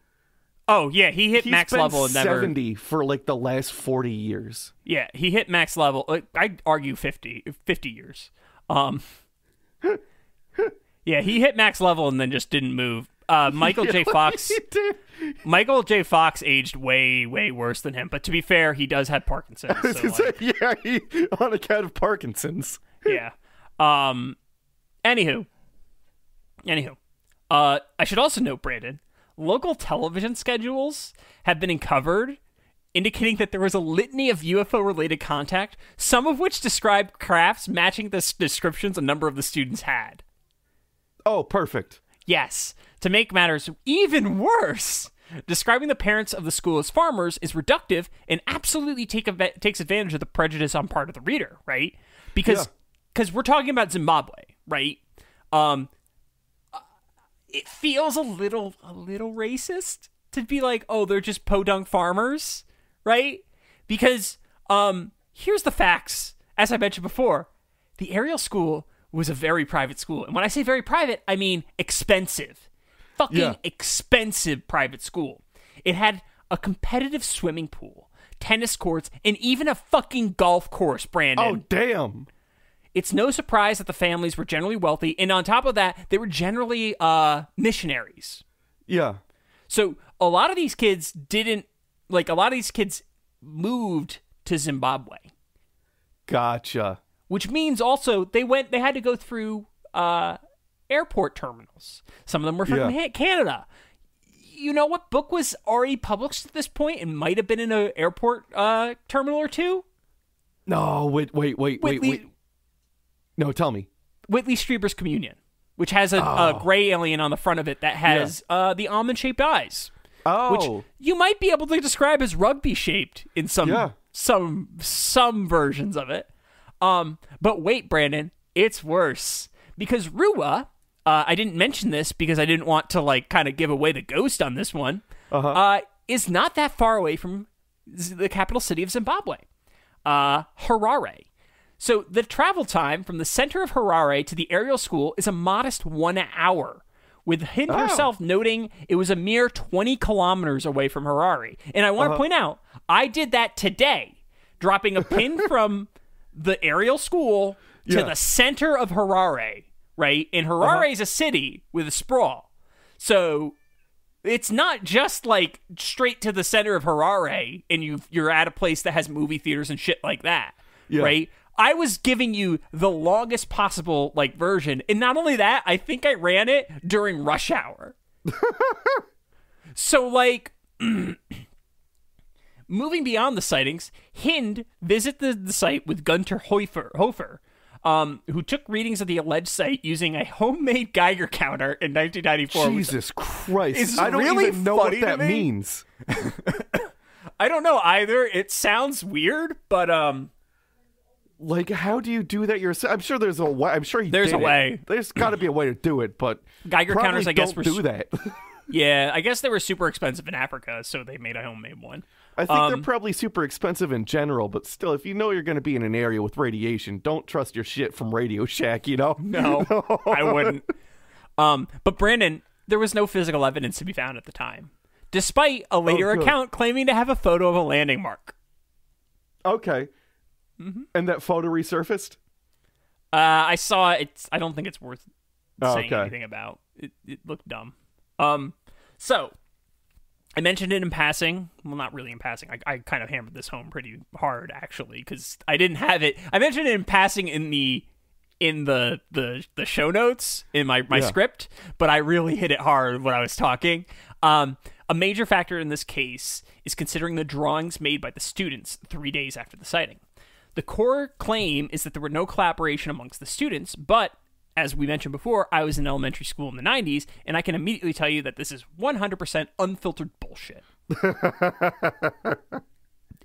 Oh yeah, he hit max level and never. seventy for like the last forty years. Yeah, he hit max level. Like, I'd argue 50, 50 years. Um, [laughs] yeah, he hit max level and then just didn't move. Uh, Michael [laughs] J. Fox. Michael J. Fox aged way, way worse than him. But to be fair, he does have Parkinson's. [laughs] So like, yeah, he on account of Parkinson's. [laughs] yeah. Um. Anywho. Anywho. Uh, I should also note, Brandon, local television schedules have been uncovered, indicating that there was a litany of UFO-related contact, some of which described crafts matching the s- descriptions a number of the students had. Oh, perfect. Yes. To make matters even worse, Describing the parents of the school as farmers is reductive and absolutely take ava- takes advantage of the prejudice on part of the reader, right? Because Yeah. because we're talking about Zimbabwe, right? Um, it feels a little a little racist to be like, oh, they're just podunk farmers, right? Because um, here's the facts. As I mentioned before, the Ariel School was a very private school, and when I say very private, I mean expensive, fucking Yeah. expensive private school. It had a competitive swimming pool, tennis courts, and even a fucking golf course. Brandon, Oh damn. it's no surprise that the families were generally wealthy, and on top of that, they were generally uh, missionaries. Yeah. So a lot of these kids didn't like a lot of these kids moved to Zimbabwe, Gotcha. which means also they went they had to go through uh, airport terminals. Some of them were from Yeah. Canada. You know what book was already published at this point and might have been in an airport uh, terminal or two? No, wait, wait, wait, wait, Whitley, wait. No, tell me. Whitley Strieber's Communion, which has a, a gray alien on the front of it that has uh, the almond shaped eyes. Oh. which you might be able to describe as rugby shaped in some Yeah. some some versions of it. Um, but wait, Brandon, it's worse because Ruwa. Uh, I didn't mention this because I didn't want to like kind of give away the ghost on this one. Uh-huh. Uh, is not that far away from Z- the capital city of Zimbabwe, uh, Harare. So the travel time from the center of Harare to the Ariel school is a modest one hour, with Hind Oh. herself noting it was a mere 20 kilometers away from Harare. And I want to point out, I did that today, dropping a pin [laughs] from the Ariel school to Yeah. the center of Harare, right? And Harare uh-huh. is a city with a sprawl. So it's not just like straight to the center of Harare and you you're at a place that has movie theaters and shit like that. Yeah. Right? I was giving you the longest possible like version. And not only that, I think I ran it during rush hour. [laughs] so like [clears throat] moving beyond the sightings, Hind visited the site with Gunter Hofer, Hofer um, who took readings of the alleged site using a homemade Geiger counter in 1994. Jesus Christ. I don't really even know what that me. means. [coughs] I don't know either. It sounds weird, but um, Like, how do you do that yourself? I'm sure there's a way. I'm sure he There's a it. way. There's got to be a way to do it, but Geiger counters, I guess, don't were do that. [laughs] yeah, I guess they were super expensive in Africa, so they made a homemade one. I think they're Um, probably super expensive in general, but still, if you know you're going to be in an area with radiation, don't trust your shit from Radio Shack. You know? No, I wouldn't. [laughs] Um, but Brandon, there was no physical evidence to be found at the time, despite a later Oh, account claiming to have a photo of a landing mark. Okay. Mm-hmm. And that photo resurfaced. Uh, I saw it. It's, I don't think it's worth Oh, saying okay. anything about. It, it looked dumb. Um, so I mentioned it in passing. Well, not really in passing. I, I kind of hammered this home pretty hard actually because I didn't have it. I mentioned it in passing in the in the the the show notes in my my Yeah. script, but I really hit it hard when I was talking. Um, a major factor in this case is considering the drawings made by the students three days after the sighting. The core claim is that there were no collaboration amongst the students, but as we mentioned before, I was in elementary school in the 90s, and I can immediately tell you that this is 100% unfiltered bullshit. [laughs]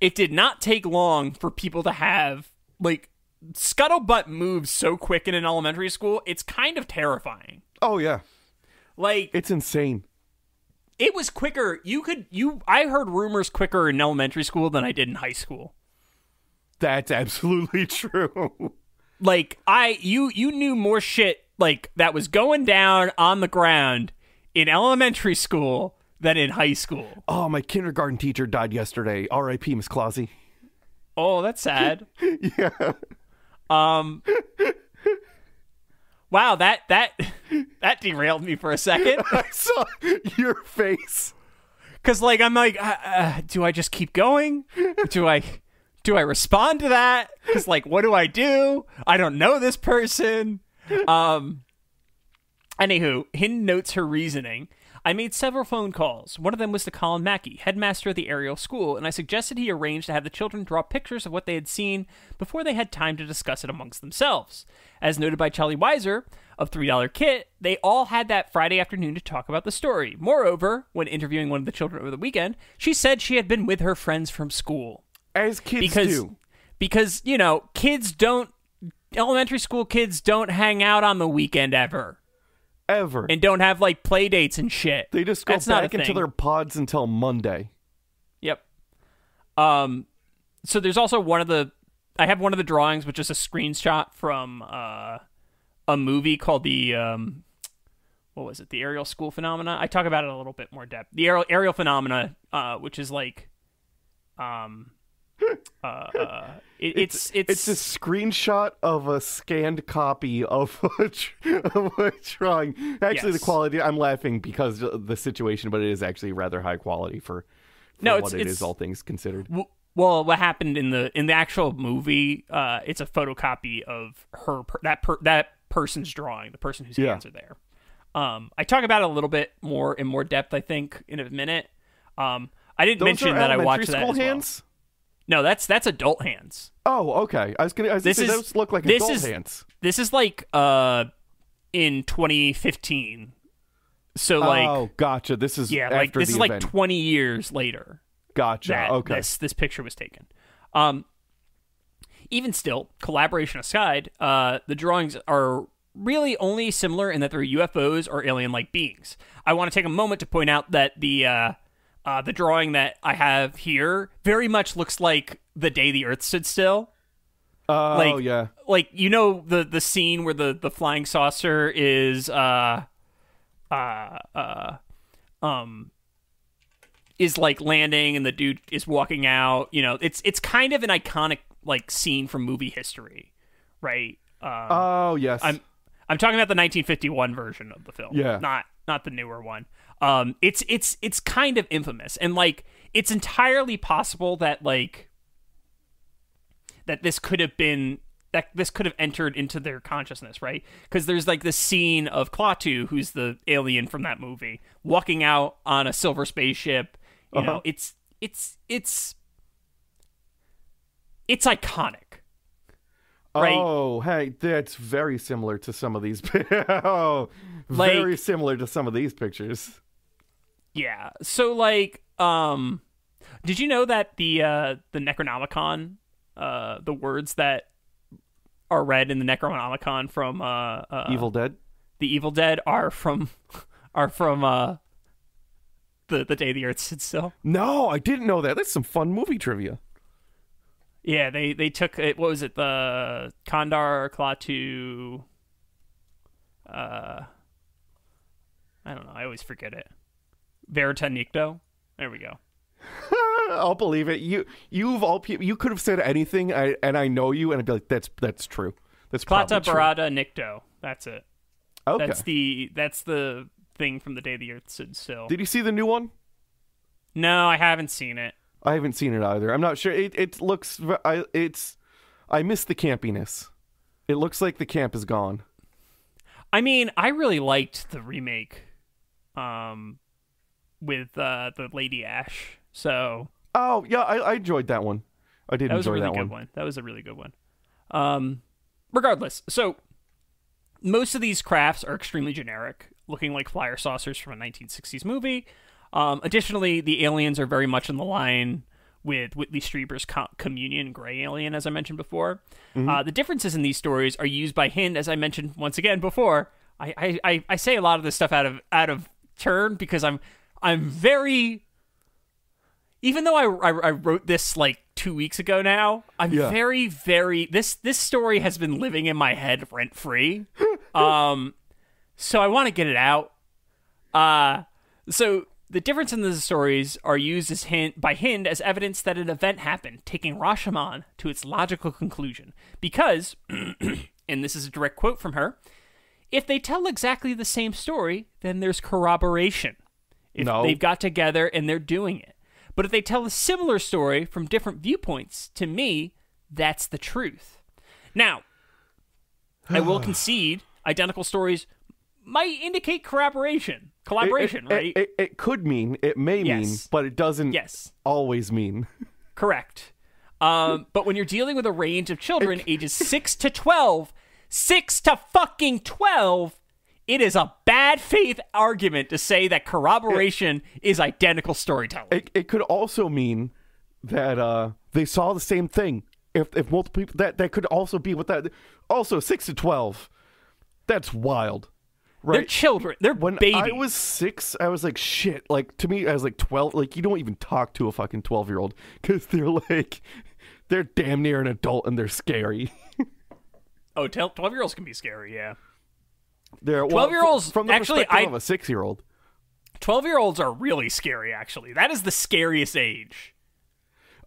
it did not take long for people to have, like, scuttlebutt moves so quick in an elementary school, it's kind of terrifying. Oh yeah, Like, it's insane. it was quicker. You could, you, I heard rumors quicker in elementary school than I did in high school. That's absolutely [laughs] true. Like I you you knew more shit like that was going down on the ground in elementary school than in high school. Oh, my kindergarten teacher died yesterday. R.I.P. Miss Clausy. Oh, that's sad. [laughs] Yeah. Um Wow, that that that derailed me for a second [laughs] I saw your face. cuz like I'm like uh, uh, do I just keep going? Do I do I respond to that? Cuz like what do I do? I don't know this person. Um Anywho, Hind notes her reasoning. I made several phone calls. One of them was to Colin Mackie, headmaster of the Ariel School, and I suggested he arrange to have the children draw pictures of what they had seen before they had time to discuss it amongst themselves. As noted by Charlie Weiser of $3 Kit, they all had that Friday afternoon to talk about the story. Moreover, when interviewing one of the children over the weekend, she said she had been with her friends from school. As kids Because, do. because, you know, kids don't, elementary school kids don't hang out on the weekend ever Ever. and don't have like play dates and shit. they just go That's back into their pods until Monday. Yep. Um, so there's also one of the I have one of the drawings, which is a screenshot from uh, a movie called the um, what was it? The Ariel school phenomena. I talk about it a little bit more depth. The aerial aerial phenomena, uh, which is like, um, uh, uh [laughs] it, it's it's It's a screenshot of a scanned copy of [laughs] a, drawing. Actually, Yes. the quality, I'm laughing because of the situation, but it is actually rather high quality for, for No, what it's- it it's- is, all things considered. Well, what happened in the in the actual movie? Uh, it's a photocopy of her per, that per, that person's drawing, the person whose Yeah. hands are there. Um, I talk about it a little bit more in more depth, I think, in a minute. Um, I didn't Those mention that I watched that. as well. No, that's that's adult hands. Oh, okay. I was gonna. I was This gonna say, is- those look like this adult is- hands. This is like uh, in 2015. So like, oh, gotcha. This is yeah, like this is like 20 years later. gotcha. that okay. this this picture was taken. Um, even still, collaboration aside, uh, the drawings are really only similar in that they're UFOs or alien-like beings. I want to take a moment to point out that the uh, uh, the drawing that I have here very much looks like the day the Earth stood still. Oh like- yeah. Like you know the the scene where the the flying saucer is uh uh uh um is like landing and the dude is walking out you know it's it's kind of an iconic like scene from movie history right um, Oh yes. i'm i'm talking about the 1951 version of the film Yeah. not not the newer one um it's it's it's kind of infamous and like it's entirely possible that like that this could have been that this could have entered into their consciousness, right? Because there's like the scene of Klaatu, who's the alien from that movie, walking out on a silver spaceship. You know, Uh-huh. it's it's it's it's iconic. right. Oh, hey, that's very similar to some of these. [laughs] oh, Like- very similar to some of these pictures. Yeah. So like, um, did you know that the uh the Necronomicon, uh, the words that are read in the Necronomicon from uh, uh Evil Dead. the Evil Dead are from [laughs] are from uh the the day the Earth stood still. No, I didn't know that. That's some fun movie trivia. Yeah, they they took it. What was it? The Kandar Klaatu. Uh, I don't know. I always forget it. Verita Nicto. There we go. [laughs] I'll believe it. You, you of all you could have said anything, I, and I know you, and I'd be like, "That's that's true. That's true." Barada Nikto. That's it. Okay. That's the that's the thing from the day the Earth stood still. Did you see the new one? no, I haven't seen it. I haven't seen it either. I'm not sure. It it looks. I it's. I miss the campiness. It looks like the camp is gone. I mean, I really liked the remake, um, with uh, the Lady Ash. So Oh yeah, I, I enjoyed that one. I did that was a enjoy really that good one. one. That was a really good one. Um, regardless, so most of these crafts are extremely generic, looking like flyer saucers from a 1960s movie. Um, additionally, the aliens are very much in the line with Whitley Strieber's Co- Communion Gray Alien, as I mentioned before. Mm-hmm. Uh, the differences in these stories are used by Hind, as I mentioned once again before. I, I, I, I say a lot of this stuff out of out of turn because I'm I'm very even though I, I, I wrote this like two weeks ago now, I'm Yeah. very, very this this story has been living in my head rent free. [laughs] um, so I want to get it out. Uh, so the difference in the stories are used as hint by Hind as evidence that an event happened, taking Rashomon to its logical conclusion. Because, [clears throat] and this is a direct quote from her, if they tell exactly the same story, then there's corroboration. If No. they've got together and they're doing it. But if they tell a similar story from different viewpoints, to me, that's the truth. Now, I will [sighs] concede identical stories might indicate corroboration, collaboration, It- it- right? It, it could mean, it may mean, but it doesn't yes, always mean. [laughs] correct. Um, but when you're dealing with a range of children ages six to twelve, six to fucking twelve, it is a bad faith argument to say that corroboration is identical storytelling. It, it could also mean that uh, they saw the same thing. If if multiple people that that could also be what that also six to twelve. That's wild. Right? They're children. They're when babies. I was six, I was like, shit. Like to me, I was like twelve. Like you don't even talk to a fucking twelve year old because they're like, they're damn near an adult and they're scary. [laughs] oh, twelve year olds can be scary. Yeah. They're well, 12-year-olds, from the actually, perspective I- of a six year old. 12 year olds are really scary, actually. That is the scariest age.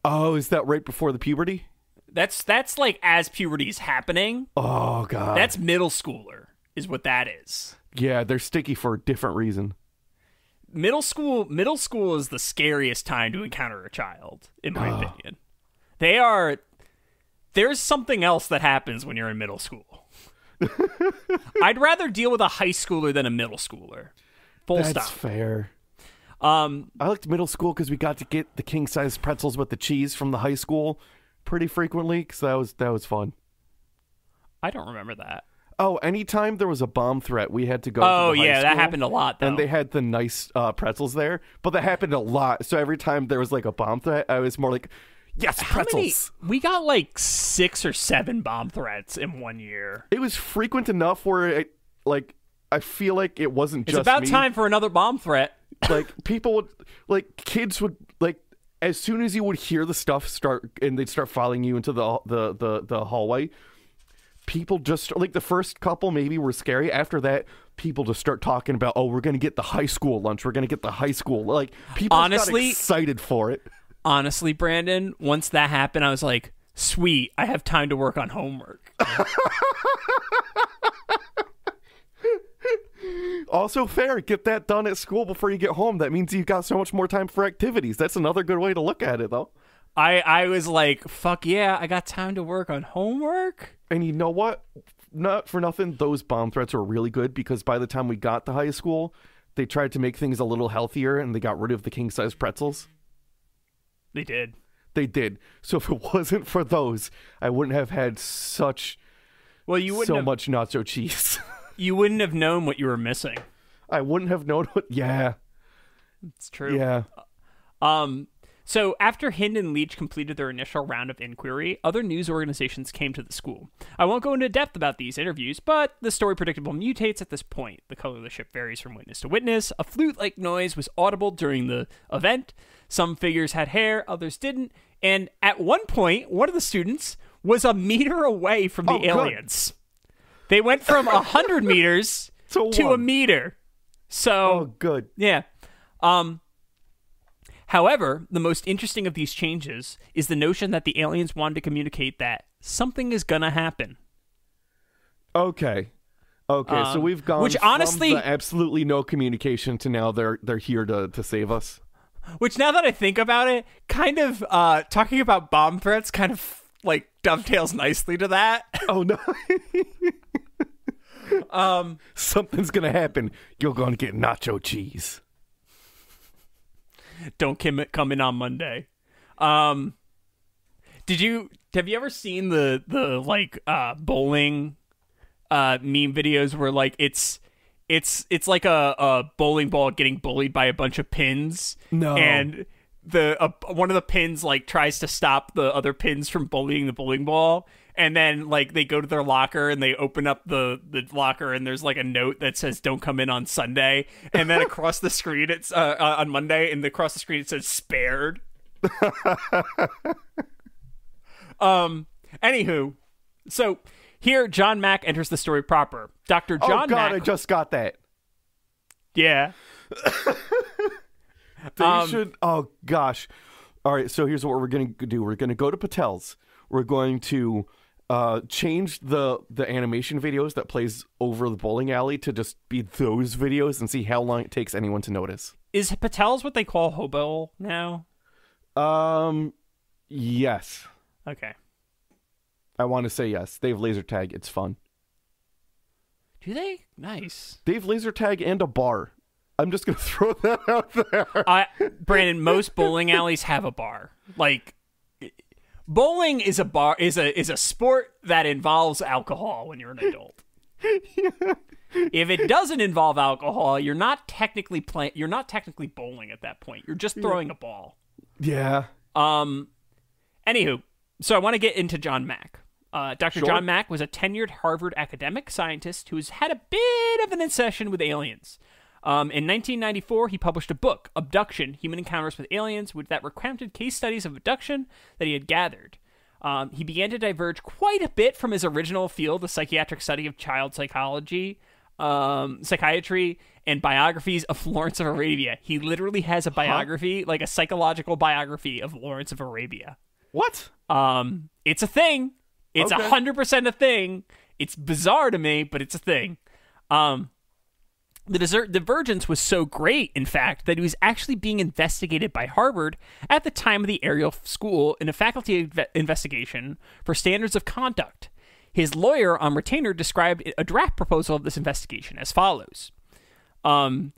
Oh, is that right before the puberty? That's that's like as puberty is happening. Oh god, That's middle schooler, is what that is. yeah. They're sticky for a different reason. Middle school middle school is the scariest time to encounter a child, in my opinion. They are there's something else that happens when you're in middle school. I'd rather deal with a high schooler than a middle schooler. Full That's stop. fair. Um, I liked middle school because we got to get the king size pretzels with the cheese from the high school pretty frequently because that was that was fun. I don't remember that. Oh, anytime there was a bomb threat, we had to go. to Oh the high yeah, that happened a lot though. And they had the nice uh, pretzels there, but that happened a lot. So every time there was like a bomb threat, I was more like, "Yes, How many- pretzels." we got like six or seven bomb threats in one year. It was frequent enough where, it, like, I feel like it wasn't It's just about me. time for another bomb threat. like people would like kids would like as soon as you would hear the stuff start and they'd start following you into the the the, the hallway people just like the first couple maybe were scary after that people just start talking about oh we're gonna get the high school lunch we're gonna get the high school like people just got Honestly- excited for it Honestly, Brandon, once that happened, I was like, sweet, I have time to work on homework. [laughs] also fair get that done at school before you get home that means you've got so much more time for activities that's another good way to look at it though I, I was like, fuck yeah, I got time to work on homework. And you know what? Not for nothing, those bomb threats were really good because by the time we got to high school, they tried to make things a little healthier and they got rid of the king size pretzels. They did. They did. So if it [laughs] wasn't for those, I wouldn't have had such Well, you wouldn't so have, much nacho cheese. [laughs] you wouldn't have known what you were missing. I wouldn't have known what. Yeah, It's true. yeah. Um, so after Hind and Leach completed their initial round of inquiry, other news organizations came to the school. I won't go into depth about these interviews, but the story predictable mutates at this point. The color of the ship varies from witness to witness. A flute-like noise was audible during the event. Some figures had hair, others didn't. And at one point, one of the students was a meter away from the Oh, good. aliens. They went from a hundred [laughs] meters To to a meter. So Oh, good. yeah. Um however, the most interesting of these changes is the notion that the aliens wanted to communicate that something is going to happen. Okay. Okay, so Um, we've gone which from honestly- absolutely no communication to now they're they're here to, to save us. Which now that I think about it, kind of uh talking about bomb threats kind of like dovetails nicely to that. [laughs] Oh no. Um [laughs] Something's gonna happen. You're gonna get nacho cheese. Don't come come in on Monday. Um did you have you ever seen the the like uh bowling uh meme videos where like it's it's it's like a, a bowling ball getting bullied by a bunch of pins No. and the uh, one of the pins like tries to stop the other pins from bullying the bowling ball and then like they go to their locker and they open up the the locker and there's like a note that says don't come in on Sunday and then across the screen it's uh, uh, on Monday and across the screen it says spared [laughs] um anywho so here John Mack enters the story proper Dr. John oh god, Mack I just got that. yeah [laughs] They Um, should. Oh gosh. All right. So here's what we're gonna do. We're gonna go to Patel's. We're going to uh, change the the animation videos that plays over the bowling alley to just be those videos and see how long it takes anyone to notice. is Patel's what they call hobo now Um. Yes. okay I want to say yes. They have laser tag. It's fun. Do they? Nice. They have laser tag and a bar. I'm just gonna [laughs] throw that out there. I Brandon, most bowling alleys have a bar. Like bowling is a bar is a is a sport that involves alcohol when you're an adult. [laughs] If it doesn't involve alcohol, you're not technically playing you're not technically bowling at that point. You're just throwing a ball. Yeah. Um anywho, so I want to get into John Mack. Uh, Dr. Sure. John Mack was a tenured Harvard academic scientist who's had a bit of an obsession with aliens. Um, in 1994, he published a book, Abduction Human Encounters with Aliens, which that recounted case studies of abduction that he had gathered. Um, he began to diverge quite a bit from his original field, the psychiatric study of child psychology, um, psychiatry, and biographies of Lawrence of Arabia. He literally has a biography, like a psychological biography of Lawrence of Arabia. What? Um, it's a thing. It's a hundred percent a thing. It's bizarre to me, but it's a thing. Um, the desert divergence was so great, in fact, that he was actually being investigated by Harvard at the time of the Ariel School in a faculty inve- investigation for standards of conduct. His lawyer on retainer described a draft proposal of this investigation as follows. Um,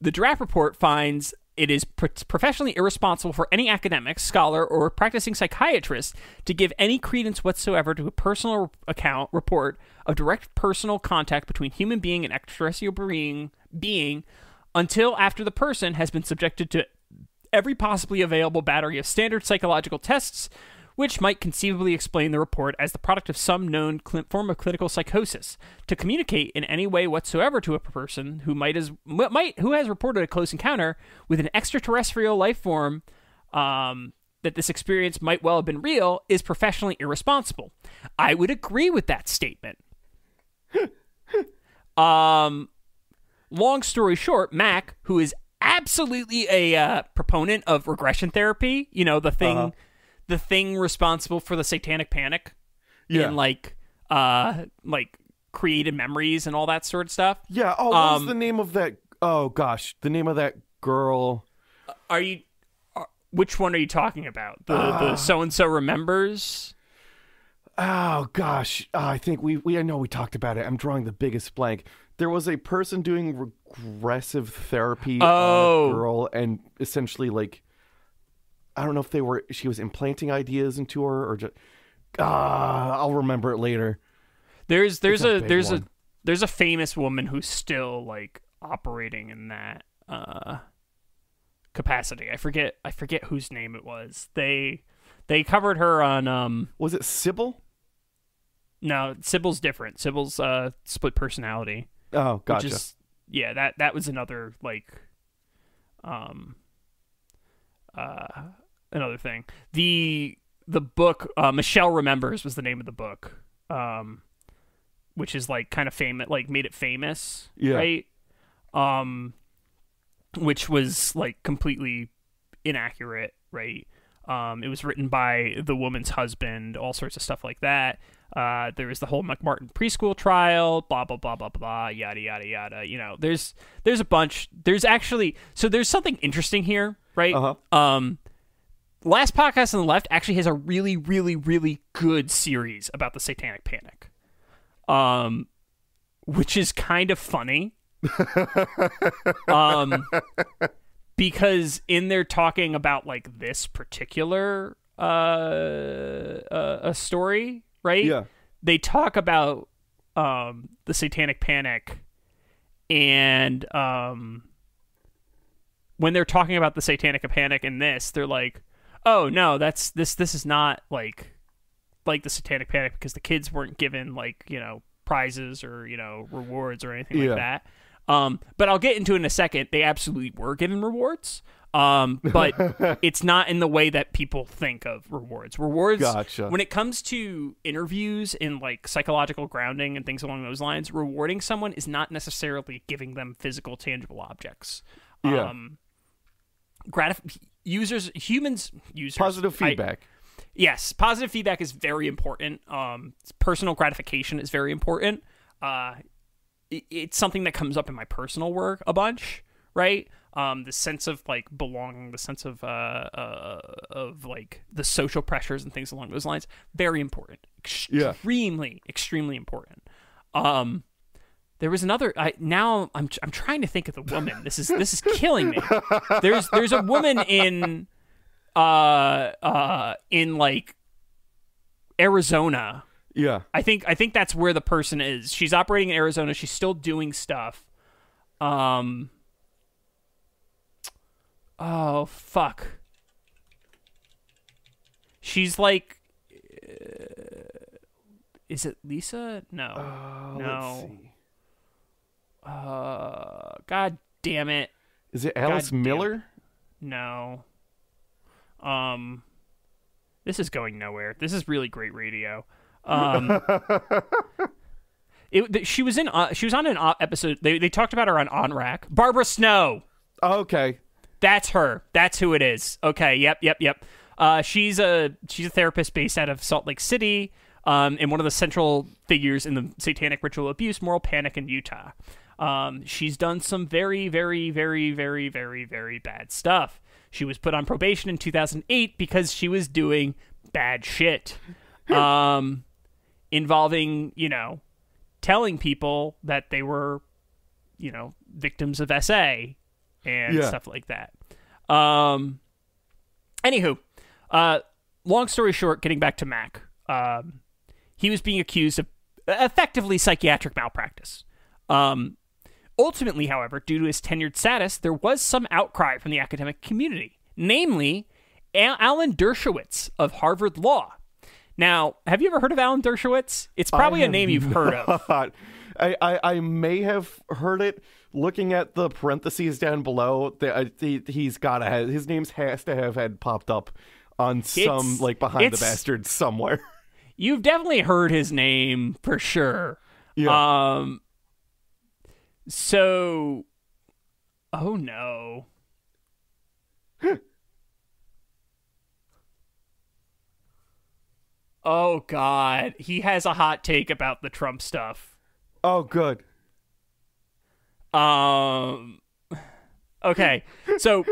the draft report finds it is pro- professionally irresponsible for any academic, scholar, or practicing psychiatrist to give any credence whatsoever to a personal account report of direct personal contact between human being and extraterrestrial being, being until after the person has been subjected to every possibly available battery of standard psychological tests, which might conceivably explain the report as the product of some known cl- form of clinical psychosis, to communicate in any way whatsoever to a person who might as might who has reported a close encounter with an extraterrestrial life form. Um, that this experience might well have been real is professionally irresponsible. I would agree with that statement. [laughs] um, long story short, Mack, who is absolutely a uh, proponent of regression therapy, you know, the thing, Uh-huh. The thing responsible for the satanic panic, Yeah. and like, uh, like created memories and all that sort of stuff. Yeah. Oh, what was Um, the name of that? Oh gosh, the name of that girl. Are you? Are, which one are you talking about? The Uh. the so and so remembers. Oh gosh, uh, I think we we I know we talked about it. I'm drawing the biggest blank. There was a person doing regressive therapy Oh. on a girl, and essentially like, I don't know if they were she was implanting ideas into her or just. Ah, I'll remember it later. There's there's a a, there's a there's a famous woman who's still like operating in that uh capacity. I forget I forget whose name it was. They they covered her on um Was it Sybil? no, Sybil's different. Sybil's uh split personality. Oh, gotcha. Is yeah, that that was another like um uh another thing. The the book uh Michelle Remembers was the name of the book. Um which is like kind of famous like made it famous, Yeah. right? Um which was like completely inaccurate, right? Um, it was written by the woman's husband, all sorts of stuff like that. Uh, there was the whole McMartin preschool trial, blah blah blah blah blah, yada yada yada. You know, there's there's a bunch. There's actually so there's something interesting here, right? Uh-huh. Um, last podcast on the left actually has a really really really good series about the Satanic Panic, um, which is kind of funny. um because in there talking about like this particular uh, uh a story right Yeah. they talk about um the satanic panic and um when they're talking about the satanic panic in this they're like oh no that's this this is not like like the satanic panic because the kids weren't given like you know prizes or you know rewards or anything Yeah. like that um but i'll get into it in a second they absolutely were given rewards um but [laughs] it's not in the way that people think of rewards rewards Gotcha. when it comes to interviews and like psychological grounding and things along those lines rewarding someone is not necessarily giving them physical tangible objects Yeah. um gratif- users humans users. Positive I- feedback. yes positive feedback is very important. Um personal gratification is very important. Uh it, it's something that comes up in my personal work a bunch right? Um the sense of like belonging the sense of uh, uh of like the social pressures and things along those lines very important. Yeah. extremely extremely important. Um There was another. I now I'm I'm trying to think of the woman. This is this is killing me. There's there's a woman in uh uh in like Arizona. Yeah. I think I think that's where the person is. She's operating in Arizona. She's still doing stuff. Um. Oh fuck. She's like. uh, is it Lisa? No. Uh, no. Uh. God damn it. Is it Alice God Miller? No. Um. This is going nowhere. This is really great radio. Um. [laughs] It, she was in. Uh, she was on an uh, episode. They they talked about her on On Rack. Barbara Snow. Okay. That's her. That's who it is. Okay. Yep. Yep. Yep. Uh, she's a she's a therapist based out of Salt Lake City, um, and one of the central figures in the satanic ritual abuse, moral panic in Utah. Um, she's done some very, very, very, very, very, very bad stuff. She was put on probation in 2008 because she was doing bad shit, [laughs] um, involving you know telling people that they were, you know, victims of SA and Yeah. stuff like that. Um, anywho, uh, long story short, getting back to Mack, um, he was being accused of effectively psychiatric malpractice. Um, ultimately, however, due to his tenured status, there was some outcry from the academic community, namely Alan Dershowitz of Harvard Law. Now, have you ever heard of Alan Dershowitz? It's probably a name you've heard of. [laughs] I, I, I may have heard it. Looking at the parentheses down below, the, uh, he, he's got to his name's has to have had popped up on some It's- like behind the bastards somewhere. [laughs] You've definitely heard his name for sure. Yeah. Um. So. Oh no. oh God, he has a hot take about the Trump stuff. oh, good. Um. Okay, so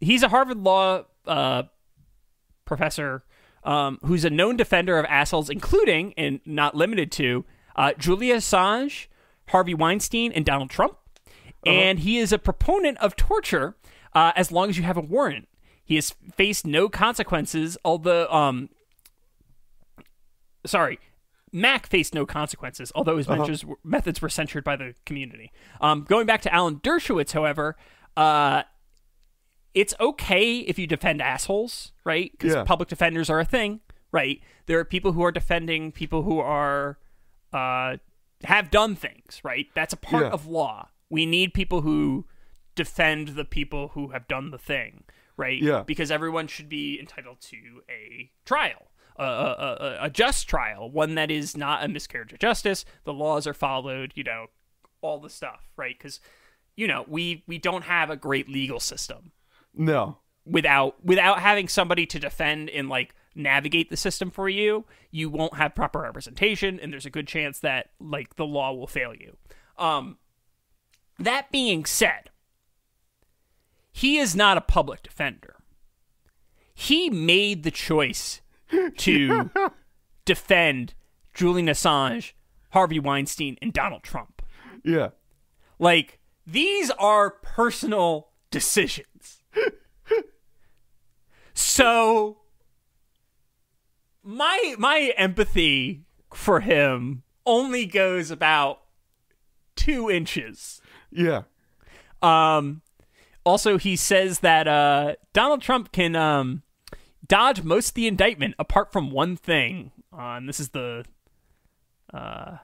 he's a Harvard Law uh, professor um, who's a known defender of assholes, including and not limited to uh, Julian Assange, Harvey Weinstein, and Donald Trump. And he is a proponent of torture uh, as long as you have a warrant. He has faced no consequences, although um, sorry, Mack faced no consequences, although his methods, methods were censured by the community. Um, going back to Alan Dershowitz, however, uh, it's okay if you defend assholes, right? Because Yeah. public defenders are a thing, right? There are people who are defending people who are uh, have done things, right? That's a part Yeah. of law. We need people who defend the people who have done the thing, right? Yeah. Because everyone should be entitled to a trial, a, a, a, a just trial, one that is not a miscarriage of justice. The laws are followed, you know, all the stuff, right? Because you know we we don't have a great legal system No. without without having somebody to defend in like navigate the system for you you won't have proper representation and there's a good chance that like the law will fail you um that being said he is not a public defender he made the choice to [laughs] defend Julian Assange, Harvey Weinstein, and Donald Trump. Yeah. Like these are personal decisions. [laughs] so my my empathy for him only goes about two inches. Yeah. Um also he says that uh Donald Trump can um dodge most of the indictment apart from one thing. Uh, and this is the uh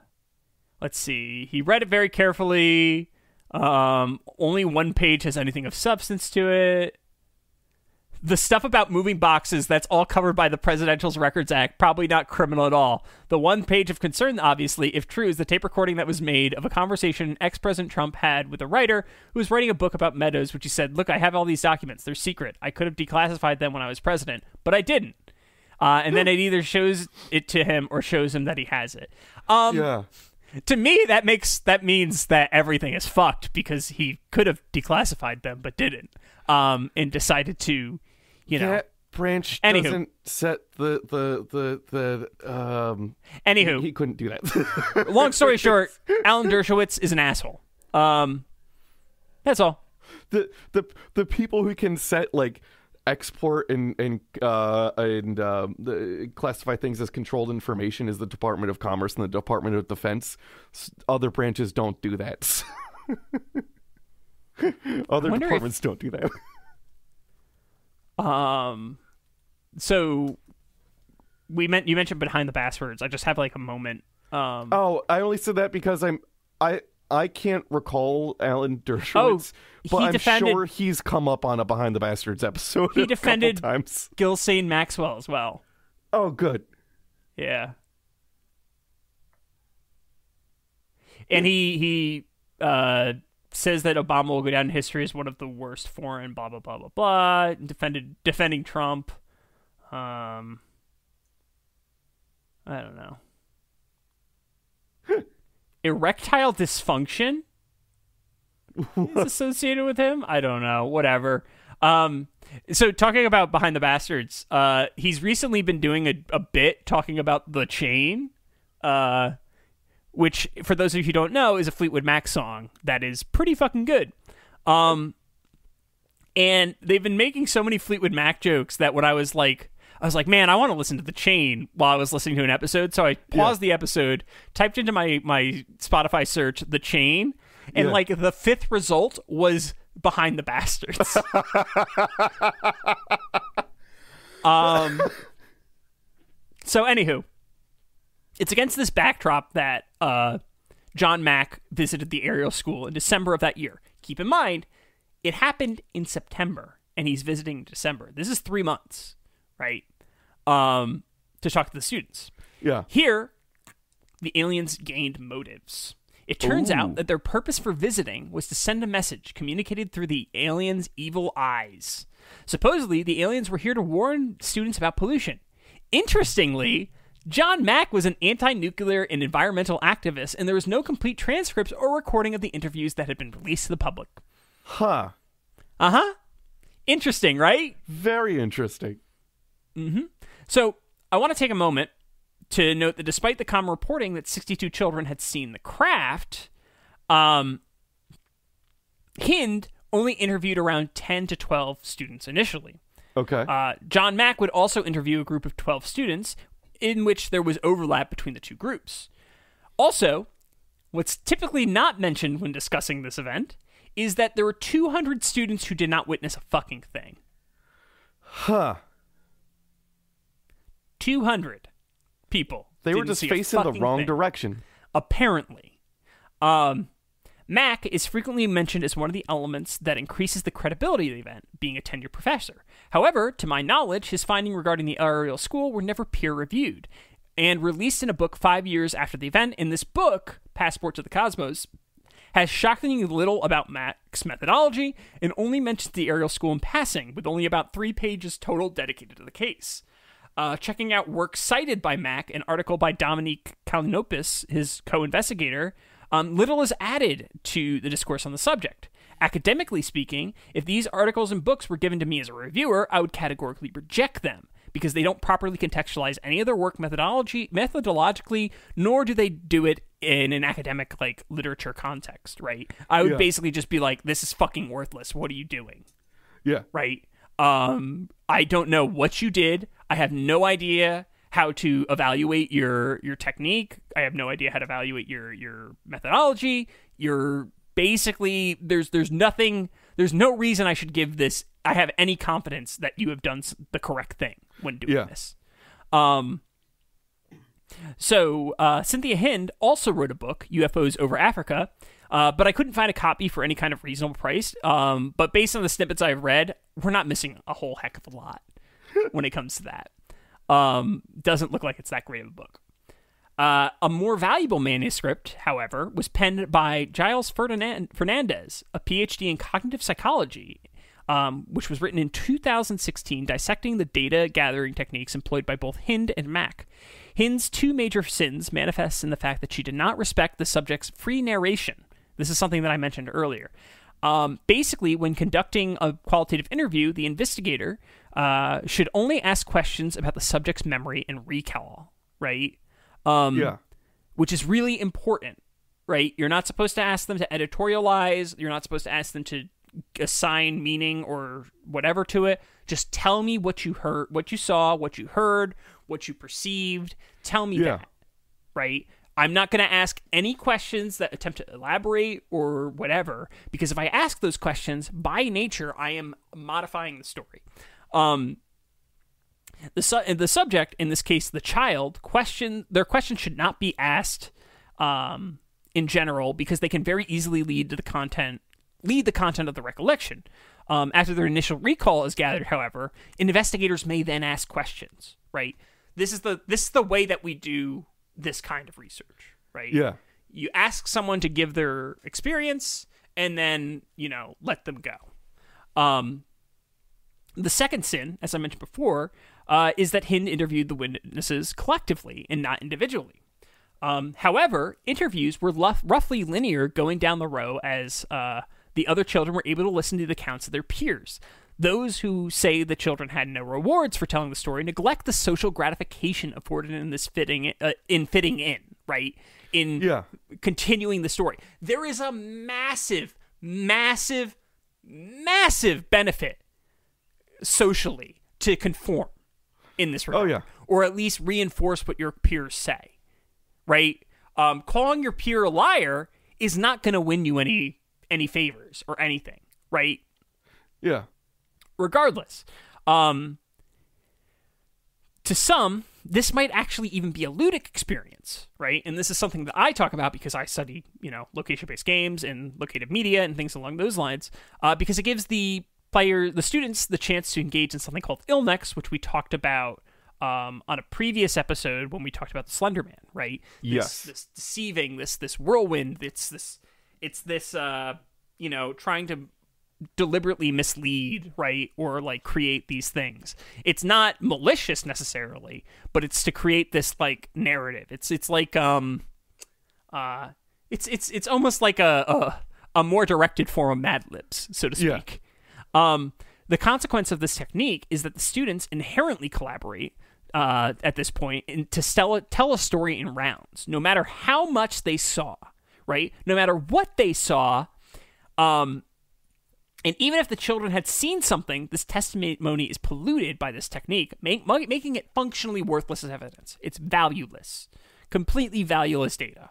let's see. He read it very carefully. Um only one page has anything of substance to it. The stuff about moving boxes, that's all covered by the Presidential's Records Act, probably not criminal at all. The one page of concern, obviously, if true, is the tape recording that was made of a conversation ex President Trump had with a writer who was writing a book about Meadows, which he said, Look, I have all these documents. They're secret. I could have declassified them when I was president, but I didn't. Uh, and then it either shows it to him or shows him that he has it. Um, Yeah. to me that makes that means that everything is fucked because he could have declassified them but didn't um and decided to you know That branch Anywho. doesn't set the the the the um. Anywho. he, he couldn't do that. [laughs] Long story [laughs] short, Alan Dershowitz is an asshole. Um, that's all. the the the people who can set like export and and uh and um the, classify things as controlled information is the Department of Commerce and the Department of Defense. Other branches don't do that. [laughs] Other wonder if- departments don't do that. Um, so we meant you mentioned behind the bastards. I just have like a moment. Um, Oh, I only said that because I'm I I can't recall Alan Dershowitz, but Oh, he I'm defended- sure he's come up on a Behind the Bastards episode. he defended times. Ghislaine Maxwell as well. Oh, good. Yeah. And he he uh, says that Obama will go down in history as one of the worst foreign blah blah blah blah blah. Defended defending Trump. Um, I don't know. [laughs] Erectile dysfunction is associated with him. I don't know. Whatever. Um, so talking about behind the bastards, uh, he's recently been doing a, a bit talking about the chain, uh, which for those of you who don't know is a Fleetwood Mac song that is pretty fucking good. Um, and they've been making so many Fleetwood Mac jokes that when I was like, I was like, man, I want to listen to the chain while I was listening to an episode. So I paused the episode, typed into my my Spotify search the chain, and Yeah. like the fifth result was behind the bastards. [laughs] um. So anywho, it's against this backdrop that uh, John Mack visited the Ariel school in December of that year. Keep in mind, it happened in September, and he's visiting in December. This is three months, right? Um, to talk to the students. Yeah. Here, the aliens gained motives. It turns Ooh. out that their purpose for visiting was to send a message communicated through the aliens' evil eyes. Supposedly, the aliens were here to warn students about pollution. Interestingly, John Mack was an anti nuclear and environmental activist, and there was no complete transcripts or recording of the interviews that had been released to the public. Huh. Uh huh. Interesting, right? Very interesting. Mm-hmm. So I want to take a moment to note that despite the common reporting that 62 children had seen the craft, um, Hind only interviewed around 10 to 12 students initially. Okay. Uh, John Mack would also interview a group of 12 students in which there was overlap between the two groups. Also, what's typically not mentioned when discussing this event is that there were 200 students who did not witness a fucking thing. huh. 200 people. They were just facing the wrong thing. direction. apparently. Um, Mack is frequently mentioned as one of the elements that increases the credibility of the event, being a tenured professor. However, to my knowledge, his findings regarding the Ariel school were never peer reviewed and released in a book five years after the event. In this book, Passport to the Cosmos, has shockingly little about Mack's methodology and only mentions the Ariel school in passing, with only about three pages total dedicated to the case. Uh, checking out work cited by Mack, an article by Dominique Callimanopoulos, his co-investigator, um, little is added to the discourse on the subject. Academically speaking, if these articles and books were given to me as a reviewer, I would categorically reject them because they don't properly contextualize any of their work methodology methodologically, nor do they do it in an academic like literature context. Right? I would Yeah. basically just be like, "This is fucking worthless. What are you doing?" Yeah. right? Um, I don't know what you did. I have no idea how to evaluate your your technique. I have no idea how to evaluate your your methodology. You're basically there's there's nothing. There's no reason I should give this. I have any confidence that you have done the correct thing when doing Yeah. this. Um. So uh, Cynthia Hind also wrote a book, UFOs Over Africa, uh, but I couldn't find a copy for any kind of reasonable price. Um, but based on the snippets I've read, we're not missing a whole heck of a lot when it comes to that. Um, doesn't look like it's that great of a book. Uh, a more valuable manuscript, however, was penned by Gilles Ferdinan- Fernandez, a PhD in cognitive psychology, um, which was written in 2016, dissecting the data gathering techniques employed by both Hind and Mack. Hind's two major sins manifest in the fact that she did not respect the subject's free narration. This is something that I mentioned earlier. Um, basically, when conducting a qualitative interview, the investigator uh, should only ask questions about the subject's memory and recall, right? Um, Yeah. Which is really important, right? You're not supposed to ask them to editorialize. You're not supposed to ask them to assign meaning or whatever to it. Just tell me what you heard, what you saw, what you heard, what you perceived. Tell me Yeah. that, right? I'm not going to ask any questions that attempt to elaborate or whatever, because if I ask those questions, by nature, I am modifying the story. Um, the su- the subject, in this case, the child, question their question should not be asked um, in general because they can very easily lead to the content lead the content of the recollection. Um, after their initial recall is gathered, however, investigators may then ask questions. Right. This is the this is the way that we do this kind of research. Right. Yeah. You ask someone to give their experience, and then you know let them go. Um, the second sin, as I mentioned before, uh, is that Hind interviewed the witnesses collectively and not individually. Um, however, interviews were luf- roughly linear going down the row as uh, the other children were able to listen to the accounts of their peers. Those who say the children had no rewards for telling the story neglect the social gratification afforded in this fitting uh, in fitting in, right? In Yeah. continuing the story. There is a massive, massive, massive benefit socially to conform in this regard. Oh, yeah. Or at least reinforce what your peers say. Right? Um, calling your peer a liar is not going to win you any any favors or anything, right? Yeah. Regardless, um, to some, this might actually even be a ludic experience, right? And this is something that I talk about because I study, you know, location-based games and locative media and things along those lines, uh, because it gives the player, the students, the chance to engage in something called ilinx, which we talked about um, on a previous episode when we talked about the Slender Man, right? This, Yes. This deceiving, this this whirlwind. It's this, it's this, uh, you know, trying to deliberately mislead, right? Or like create these things. It's not malicious necessarily, but it's to create this like narrative. It's it's like um uh it's it's it's almost like a a, a more directed form of Mad Libs, so to Yeah. speak. Um the consequence of this technique is that the students inherently collaborate uh, at this point in, to tell, tell a story in rounds, no matter how much they saw, right? No matter what they saw, um, and even if the children had seen something, this testimony is polluted by this technique, make, making it functionally worthless as evidence. It's valueless, completely valueless data.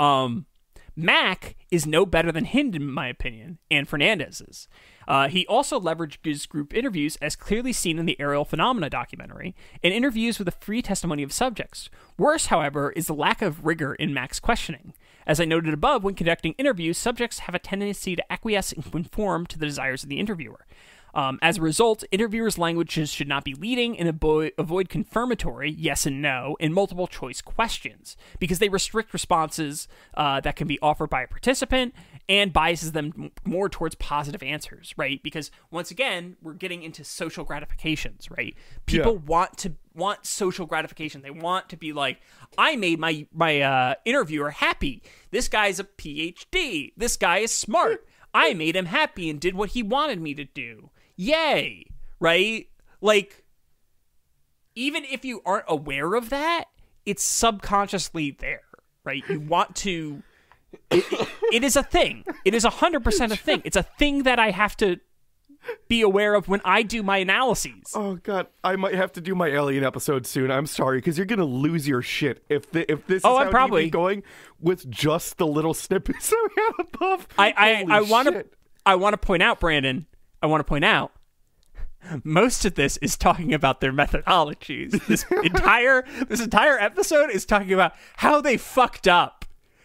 Um, Mack is no better than Hind, in my opinion, and Fernandez is. Uh, he also leveraged his group interviews, as clearly seen in the Ariel Phenomena documentary, and interviews with a free testimony of subjects. Worse, however, is the lack of rigor in Mack's questioning. As I noted above, when conducting interviews, subjects have a tendency to acquiesce and conform to the desires of the interviewer. Um, as a result, interviewers' languages should not be leading and avo- avoid confirmatory yes and no and multiple choice questions because they restrict responses uh, that can be offered by a participant and biases them m- more towards positive answers, right? Because once again, we're getting into social gratifications, right? People Yeah. want to want social gratification. They want to be like, I made my my uh, interviewer happy. This guy's a PhD. This guy is smart. I made him happy and did what he wanted me to do. Yay! Right? Like, even if you aren't aware of that, it's subconsciously there, right? You want to. It, it- it is a thing. It is 100% a thing. It's a thing that I have to be aware of when I do my analyses. Oh god, I might have to do my alien episode soon. I'm sorry because you're gonna lose your shit if the, if this Oh, is I'm probably- going with just the little snippets [laughs] that we have above. I I, I want to. I want to point out, Brandon. I want to point out. Most of this is talking about their methodologies. This [laughs] entire this entire episode is talking about how they fucked up,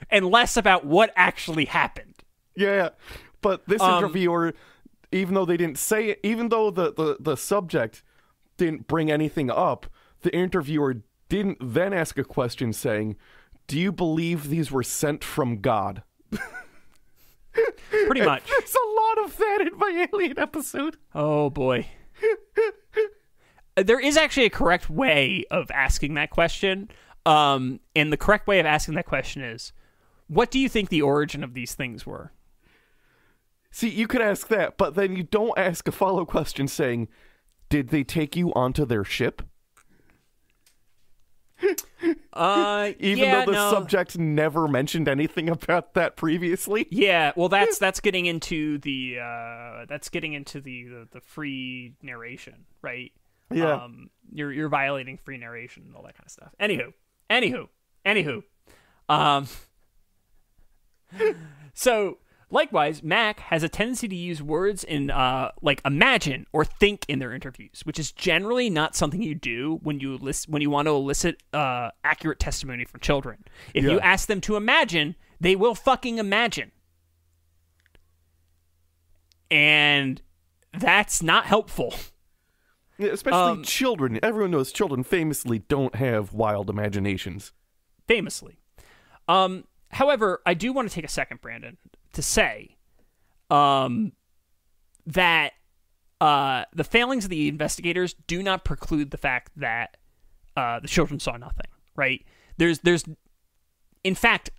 and less about what actually happened. Yeah, but this Um, interviewer, even though they didn't say it, even though the, the, the subject didn't bring anything up, the interviewer didn't then ask a question saying, Do you believe these were sent from God? [laughs] Pretty [laughs] much. There's a lot of that in my alien episode. Oh boy. There is actually a correct way of asking that question. Um, and the correct way of asking that question is, what do you think the origin of these things were? See, you could ask that, but then you don't ask a follow question saying, Did they take you onto their ship? [laughs] Uh, Even yeah, though the no. subject never mentioned anything about that previously? Yeah, well, that's [laughs] that's getting into the uh, that's getting into the, the the free narration, right? Yeah. Um, you're you're violating free narration and all that kind of stuff. Anywho, anywho, anywho, um, [laughs] so likewise, Mack has a tendency to use words in uh like imagine or think in their interviews, which is generally not something you do when you list when you want to elicit uh accurate testimony from children. If you ask them to imagine, they will fucking imagine. And that's not helpful. Yeah, especially Um, children. Everyone knows children famously don't have wild imaginations. famously. Um, however, I do want to take a second, Brandon, to say um, that uh, the failings of the investigators do not preclude the fact that uh, the children saw nothing. Right? There's, there's, in fact,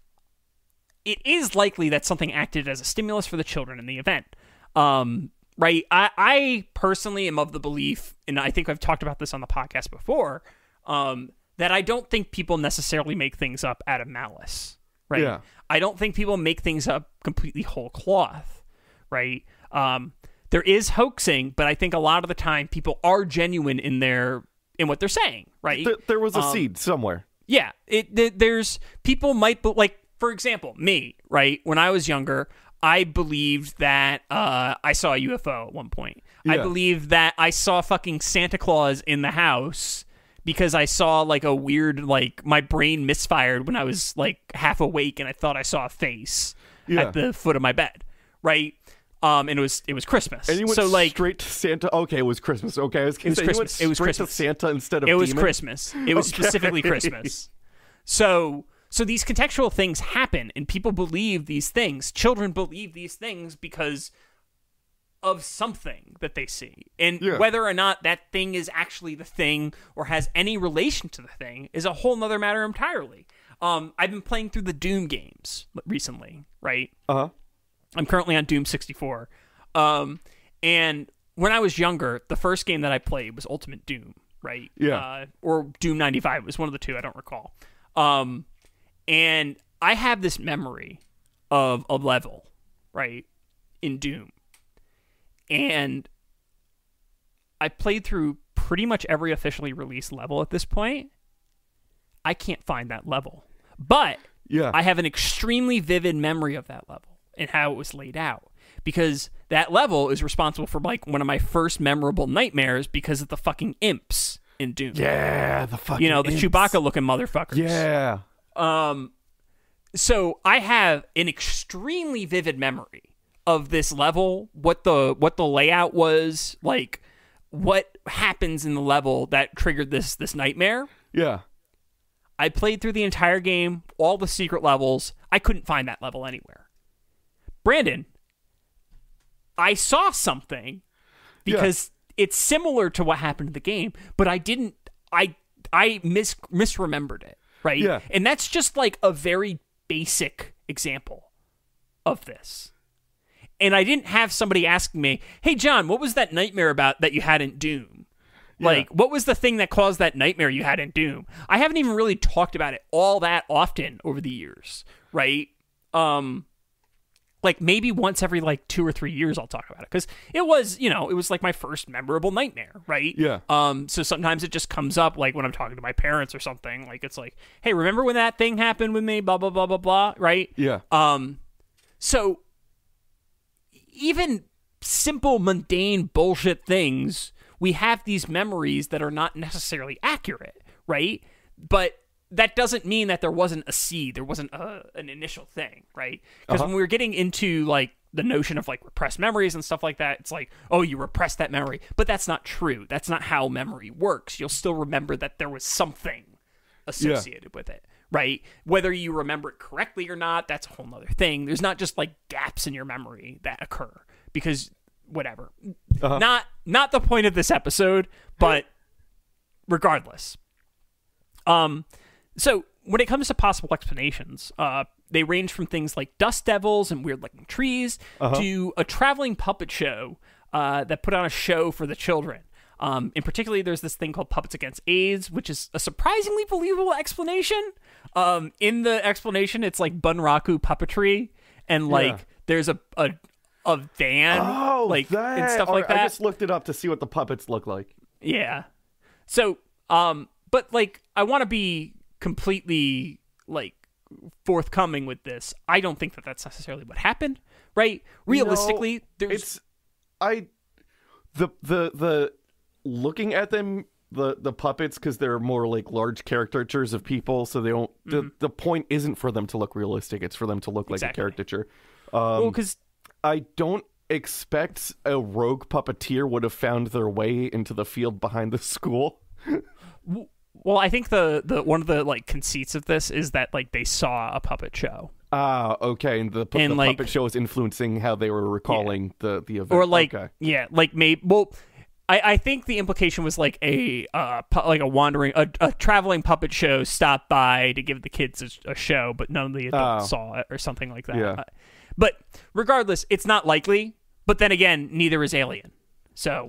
it is likely that something acted as a stimulus for the children in the event. Um, right? I, I personally am of the belief, and I think I've talked about this on the podcast before, um, that I don't think people necessarily make things up out of malice. Right? Yeah. I don't think people make things up completely whole cloth. Right? Um, there is hoaxing, but I think a lot of the time people are genuine in their in what they're saying. Right? There, there was a Um, seed somewhere. yeah, it there's people might be, like for example, me, right? When I was younger, I believed that uh, I saw a UFO at one point. I Yeah. believed that I saw fucking Santa Claus in the house because I saw like a weird like my brain misfired when I was like half awake and I thought I saw a face Yeah. at the foot of my bed, right? Um, and it was it was Christmas. And you went so like straight to Santa. Okay, it was Christmas. Okay, I was It was say, you went Christmas. It was Christmas. Santa instead of it was demon? Christmas. It was Okay. specifically Christmas. So so these contextual things happen and people believe these things. Children believe these things because of something that they see. And Yeah. whether or not that thing is actually the thing or has any relation to the thing is a whole nother matter entirely. Um, I've been playing through the Doom games recently, right? Uh huh. I'm currently on Doom 64. Um, and when I was younger, the first game that I played was Ultimate Doom, right? Yeah. Uh, or Doom 95. It was one of the two. I don't recall. Um, and I have this memory of a level, right, in Doom. And I played through pretty much every officially released level at this point. I can't find that level. But Yeah. I have an extremely vivid memory of that level and how it was laid out because that level is responsible for like one of my first memorable nightmares because of the fucking imps in Doom. yeah, the fucking. You know, the imps. Chewbacca looking motherfuckers. Yeah. Um, so I have an extremely vivid memory of this level, what the what the layout was, like what happens in the level that triggered this this nightmare. Yeah. I played through the entire game, all the secret levels. I couldn't find that level anywhere. Brandon, I saw something because it's similar to what happened in the game, but I didn't I I mis misremembered it, right? Yeah. And that's just like a very basic example of this. And I didn't have somebody asking me, "Hey John, what was that nightmare about that you had in Doom?" Like, what was the thing that caused that nightmare you had in Doom? I haven't even really talked about it all that often over the years, right? Um, like maybe once every like two or three years I'll talk about it because it was, you know, it was like my first memorable nightmare, right? Yeah. Um, so sometimes it just comes up like when I'm talking to my parents or something. Like it's like, hey, remember when that thing happened with me? Blah blah blah blah blah. Right? Yeah. Um, so even simple, mundane bullshit things, we have these memories that are not necessarily accurate, right? But that doesn't mean that there wasn't a seed, there wasn't a, an initial thing, right? Because uh-huh. when we were getting into like the notion of like repressed memories and stuff like that, it's like, oh, you repressed that memory. But that's not true. That's not how memory works. You'll still remember that there was something associated with it, right? Whether you remember it correctly or not, that's a whole nother thing. There's not just like gaps in your memory that occur because whatever. Not not the point of this episode, but regardless. Um so when it comes to possible explanations, uh they range from things like dust devils and weird looking trees to a traveling puppet show uh, that put on a show for the children. Um, in particular, there's this thing called Puppets Against AIDS, which is a surprisingly believable explanation. Um, in the explanation, it's like Bunraku puppetry, and like Yeah. there's a a, a van, Oh, like that. and stuff All like right, that. I just looked it up to see what the puppets look like. Yeah. So, um, but like, I want to be completely like forthcoming with this. I don't think that that's necessarily what happened, right? Realistically, No, there's it's I the the the looking at them the the puppets because they're more like large caricatures of people, so they don't. The the point isn't for them to look realistic; it's for them to look like Mm-hmm. Exactly. a caricature. well Um, because I don't expect a rogue puppeteer would have found their way into the field behind the school. [laughs] well, I think the the one of the like conceits of this is that like they saw a puppet show. Ah, okay. And the, pu- And, the like- puppet show is influencing how they were recalling the the event. or like okay. yeah like maybe well I, I think the implication was like a uh pu- like a wandering a, a traveling puppet show stopped by to give the kids a, a show but none of the adults Oh. saw it or something like that Yeah. Uh, but regardless it's not likely but then again neither is alien so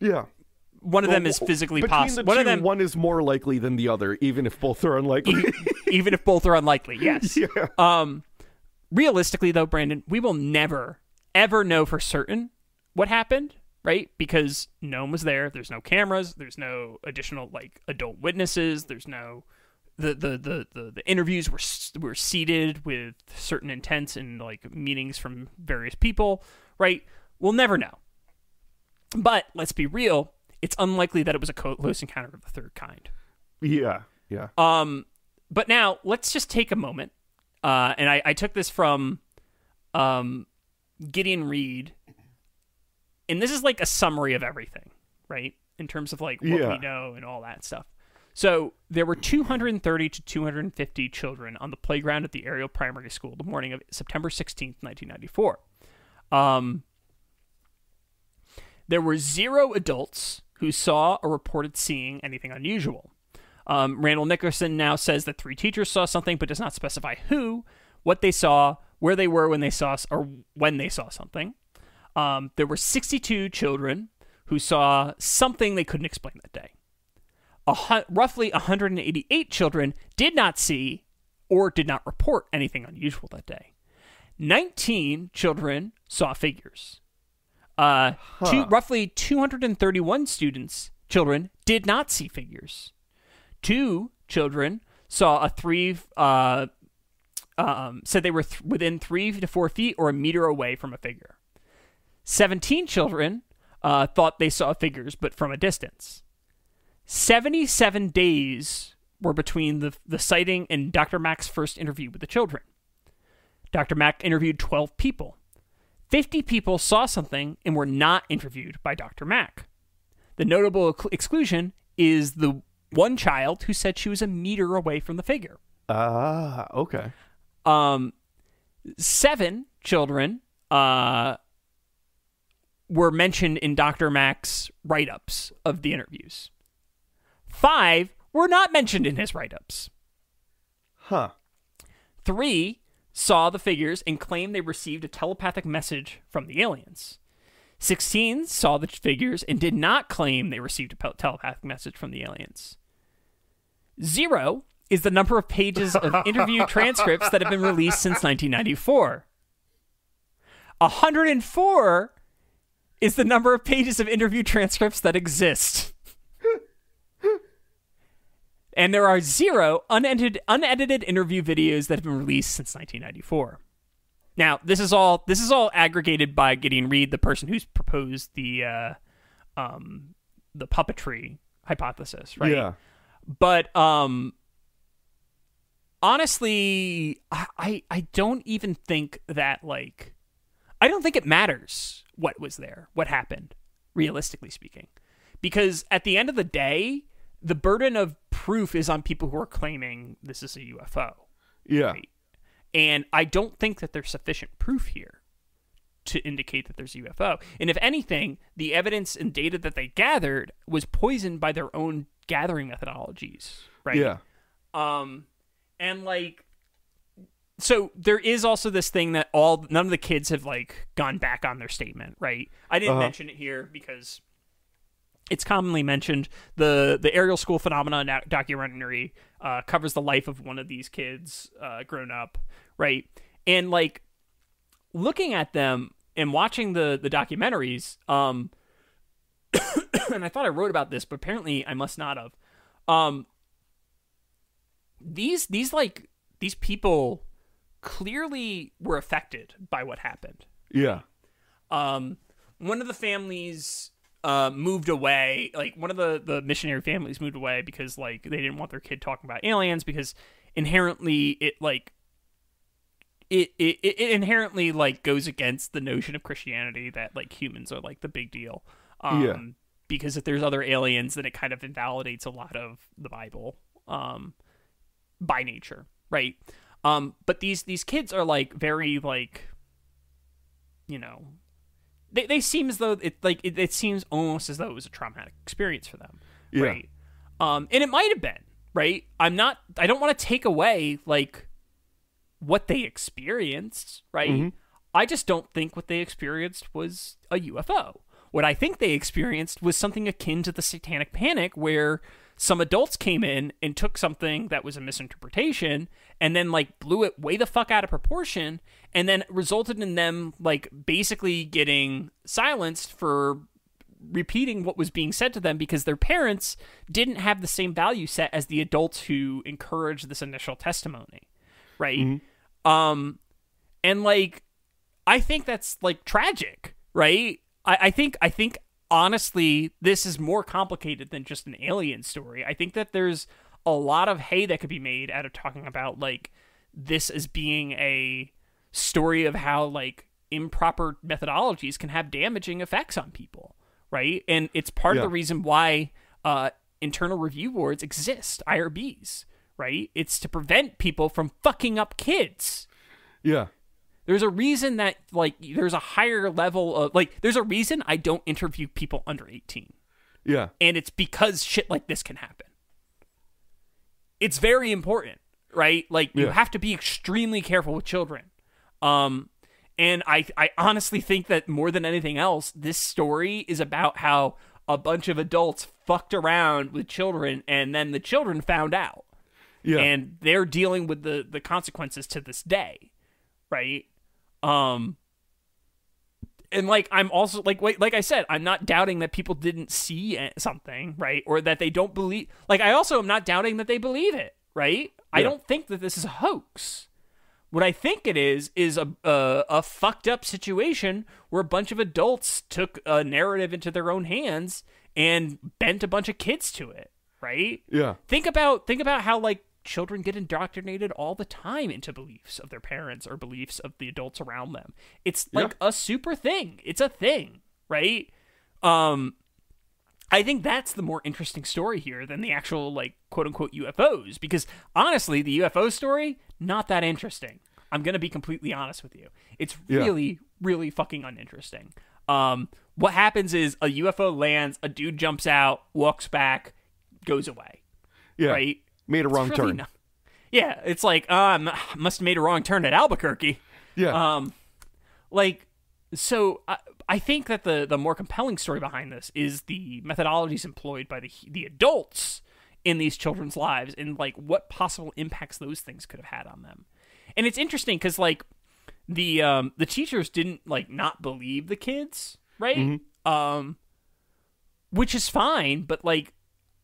yeah. one of them is physically possible one two, of them one is more likely than the other, even if both are unlikely. even if both are unlikely yes [laughs] yeah. Um, realistically, though, Brandon, we will never, ever know for certain what happened, right? Because no one was there. There's no cameras. There's no additional like adult witnesses. There's no the the the the, the interviews were were seated with certain intents and like meetings from various people, right? We'll never know. But let's be real. It's unlikely that it was a close encounter of the third kind. Yeah. Yeah. Um, but now let's just take a moment. Uh, and I, I took this from um, Gideon Reed, and this is like a summary of everything, right? In terms of like what Yeah. we know and all that stuff. So there were 230 to 250 children on the playground at the Ariel Primary School the morning of September 16th, 1994. Um, there were zero adults who saw or reported seeing anything unusual. Um, Randall Nickerson now says that three teachers saw something, but does not specify who, what they saw, where they were when they saw, or when they saw something. Um, there were 62 children who saw something they couldn't explain that day. A hu- roughly 188 children did not see or did not report anything unusual that day. 19 children saw figures. Uh, two, roughly 231 students, children, did not see figures. Two children saw a three, uh, um, said they were th- within three to four feet or a meter away from a figure. 17 children uh, thought they saw figures, but from a distance. 77 days were between the, the sighting and Dr. Mack's first interview with the children. Dr. Mack interviewed 12 people. 50 people saw something and were not interviewed by Dr. Mack. The notable ex- exclusion is the one child who said she was a meter away from the figure. Ah, okay. Um, seven children uh, were mentioned in Dr. Mack's write ups of the interviews. Five were not mentioned in his write ups. Huh. Three saw the figures and claimed they received a telepathic message from the aliens. 16 saw the figures and did not claim they received a telepathic message from the aliens. Zero is the number of pages of [laughs] interview transcripts that have been released since 1994. 104 is the number of pages of interview transcripts that exist. and there are zero unedited, unedited interview videos that have been released since 1994. Now, this is all this is all aggregated by Gideon Reed, the person who's proposed the uh, um, the puppetry hypothesis, right? Yeah. But um, honestly, I, I I don't even think that like I don't think it matters what was there, what happened, realistically speaking, because at the end of the day, the burden of proof is on people who are claiming this is a UFO. Yeah. And I don't think that there's sufficient proof here to indicate that there's a UFO. And if anything, the evidence and data that they gathered was poisoned by their own gathering methodologies, right? Yeah. Um, and like, so there is also this thing that all none of the kids have like gone back on their statement, right? I didn't Uh-huh. mention it here because it's commonly mentioned. the The Ariel School Phenomena documentary uh, covers the life of one of these kids uh, grown up, right? And like looking at them and watching the the documentaries, um, [coughs] and I thought I wrote about this, but apparently I must not have. Um, these these like these people clearly were affected by what happened. Yeah. Um, one of the families uh, moved away. Like one of the the missionary families moved away because like they didn't want their kid talking about aliens because inherently it like it, it it inherently like goes against the notion of Christianity that like humans are like the big deal. Um, Yeah. Because if there's other aliens, then it kind of invalidates a lot of the Bible. Um, by nature, right? Um, but these these kids are like very like, you know, they they seem as though it like it, it seems almost as though it was a traumatic experience for them, Yeah. right? Um, and it might have been, right? I'm not. I don't want to take away like what they experienced, right? I just don't think what they experienced was a UFO. What I think they experienced was something akin to the satanic panic where some adults came in and took something that was a misinterpretation and then like blew it way the fuck out of proportion and then resulted in them like basically getting silenced for repeating what was being said to them because their parents didn't have the same value set as the adults who encouraged this initial testimony right? Um and like i think that's like tragic right? I, I think i think honestly this is more complicated than just an alien story. I think that there's a lot of hay that could be made out of talking about like this as being a story of how like improper methodologies can have damaging effects on people right? And it's part of the reason why uh internal review boards exist irbs right? It's to prevent people from fucking up kids. Yeah. There's a reason that like there's a higher level of like there's a reason i don't interview people under 18 Yeah. and it's because shit like this can happen. It's very important, right? Like you Yeah. have to be extremely careful with children. Um and I I honestly think that more than anything else, this story is about how a bunch of adults fucked around with children and then the children found out. Yeah. And they're dealing with the the consequences to this day, right? Um and like I'm also like wait, like I said, I'm not doubting that people didn't see something, right? Or that they don't believe. Like I also am not doubting that they believe it, right? I don't think that this is a hoax. What I think it is is a, a a fucked up situation where a bunch of adults took a narrative into their own hands and bent a bunch of kids to it, right? Yeah. Think about think about how like children get indoctrinated all the time into beliefs of their parents or beliefs of the adults around them. It's like a super thing. It's a thing, right? Um I think that's the more interesting story here than the actual like quote unquote UFOs because honestly, the UFO story not that interesting. I'm going to be completely honest with you. It's Yeah. really really fucking uninteresting. Um what happens is a UFO lands, a dude jumps out, walks back, goes away Yeah. right? Made a wrong really turn. not- yeah, it's like um, [sighs] must have made a wrong turn at Albuquerque. Yeah. Um, like so, I, I think that the the more compelling story behind this is the methodologies employed by the the adults in these children's lives and like what possible impacts those things could have had on them. And it's interesting because like the um the teachers didn't like not believe the kids, right? Um, which is fine, but like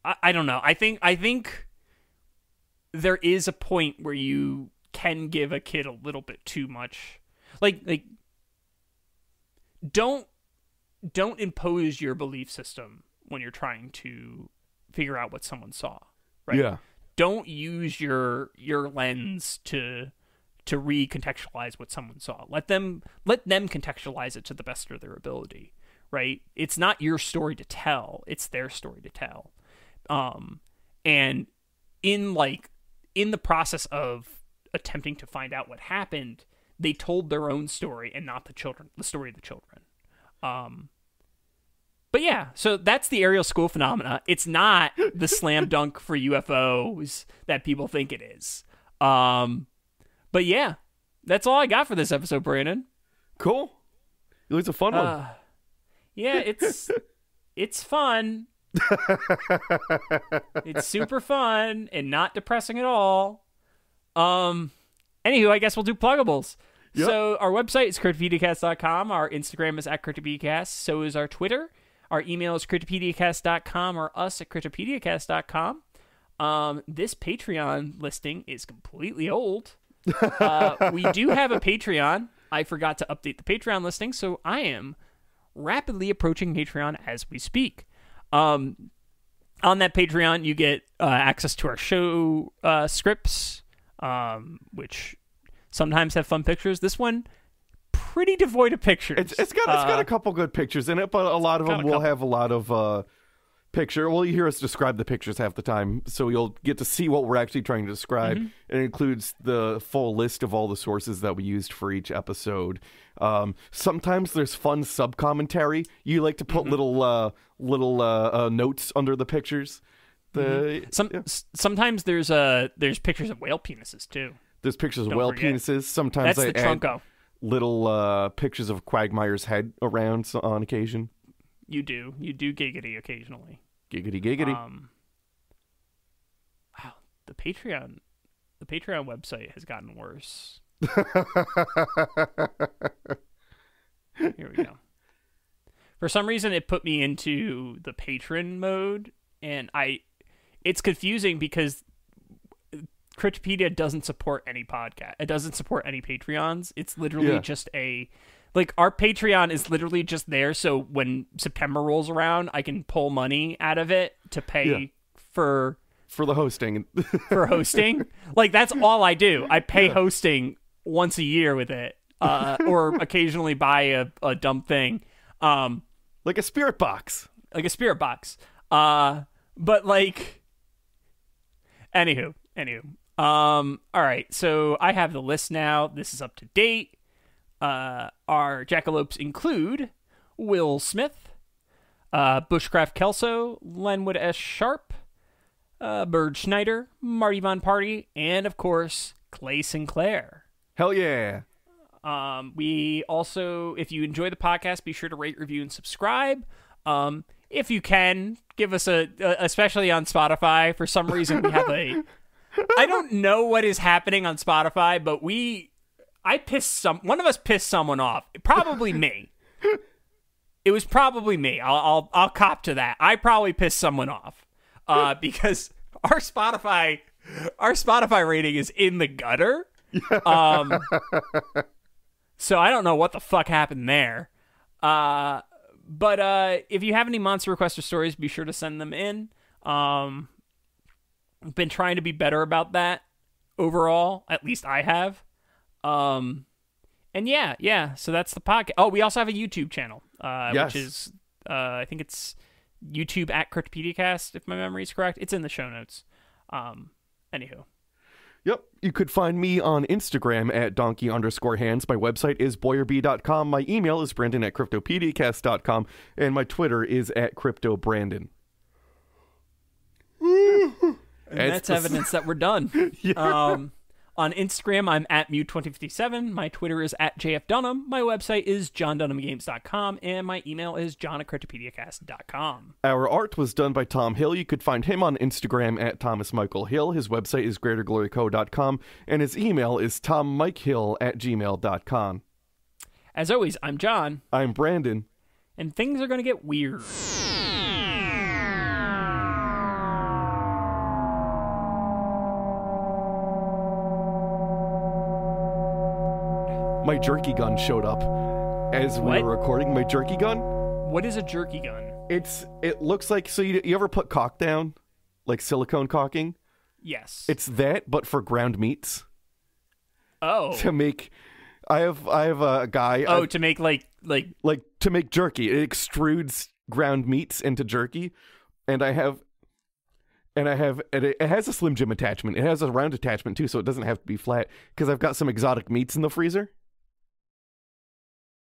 I, I don't know. I think I think there is a point where you can give a kid a little bit too much. Like like don't don't impose your belief system when you're trying to figure out what someone saw right? Yeah. don't use your your lens to to recontextualize what someone saw. Let them let them contextualize it to the best of their ability right? It's not your story to tell it's their story to tell. Um and in like in the process of attempting to find out what happened they told their own story and not the children the story of the children. Um but yeah so that's the Ariel school phenomena. It's not the slam [laughs] dunk for ufos that people think it is. Um but yeah that's all i got for this episode brandon. Cool. It was a fun one. uh, yeah it's [laughs] it's fun [laughs] it's super fun and not depressing at all. Um, anywho, I guess we'll do pluggables. Yep. So our website is cryptopediacast.com. Our Instagram is at cryptopediacast. So is our Twitter. Our email is cryptopediacast.com or us at cryptopediacast.com. Um, this Patreon listing is completely old. [laughs] uh, we do have a Patreon. I forgot to update the Patreon listing, so I am rapidly approaching Patreon as we speak. Um, on that Patreon, you get uh, access to our show uh, scripts, um, which sometimes have fun pictures. This one, pretty devoid of pictures. It's it's got it's got Uh, a couple good pictures in it, but a lot of them will couple. have a lot of uh, picture. Well, you hear us describe the pictures half the time, so you'll get to see what we're actually trying to describe. Mm-hmm. It includes the full list of all the sources that we used for each episode. Um, sometimes there's fun sub commentary. You like to Mm-hmm. put little uh, little uh, uh, notes under the pictures. The Some yeah. s- sometimes there's uh there's pictures of whale penises too. there's pictures of Don't whale forget. penises. Sometimes That's I the add little uh, pictures of Quagmire's head around on occasion. You do you do giggity occasionally. Giggity giggity. Um, wow, the Patreon, the Patreon website has gotten worse. Here we go. For some reason, it put me into the patron mode, and I, it's confusing because Cryptopedia doesn't support any podcast. It doesn't support any Patreons. It's literally Yeah. just a like our Patreon is literally just there so when September rolls around, I can pull money out of it to pay Yeah. for for the hosting. [laughs] for hosting. like that's all I do. I pay hosting once a year with it. Uh, or [laughs] occasionally buy a, a dumb thing. Um like a spirit box. like a spirit box. Uh, but like, anywho, anywho. Um, all right. So I have the list now. This is up to date. Uh, our jackalopes include Will Smith, uh, Bushcraft Kelso, Lenwood S. Sharp, uh, Bird Schneider, Marty Von Party, and of course Clay Sinclair. Hell yeah. Um, we also, if you enjoy the podcast, be sure to rate, review, and subscribe. Um, if you can, give us a, a- especially on Spotify. For some reason, we have a. [laughs] I don't know what is happening on Spotify, but we, I pissed some. One of us pissed someone off. Probably me. It was probably me. I'll, I'll, I'll cop to that. I probably pissed someone off, uh, [laughs] because our Spotify, our Spotify rating is in the gutter. Um. [laughs] So I don't know what the fuck happened there. Uh, but uh, if you have any monster requests or stories, be sure to send them in. Um, I've been trying to be better about that overall. At least I have. Um, and yeah, yeah. So that's the podcast. Oh, we also have a YouTube channel, uh, Yes. which is uh, I think it's YouTube at Cryptopediacast, if my memory is correct. It's in the show notes. Um, anywho. Yep. You could find me on Instagram at donkey underscore hands. My website is boyerb.com. My email is brandon at cryptopediacast.com. And my Twitter is at cryptobrandon. [laughs] And It's that's the- evidence that we're done. [laughs] um, on Instagram, I'm at Mute2057. My Twitter is at JF Dunham. My website is johndunhamgames.com. And my email is john at cryptopediacast.com. Our art was done by Tom Hill. You could find him on Instagram at Thomas Michael Hill. His website is greatergloryco.com. And his email is tommikehill at gmail.com. As always, I'm John, I'm Brandon. and things are going to get weird. My jerky gun showed up as we What? were recording. My jerky gun? What is a jerky gun? It's it looks like so you, you ever put cock down? Like silicone caulking? Yes. It's that but for ground meats oh. [laughs] to make I have I have a guy Oh, I- to make like like like to make jerky. It extrudes ground meats into jerky and I have and I have and it, has a slim jim attachment. It has a round attachment too so it doesn't have to be flat cuz I've got some exotic meats in the freezer.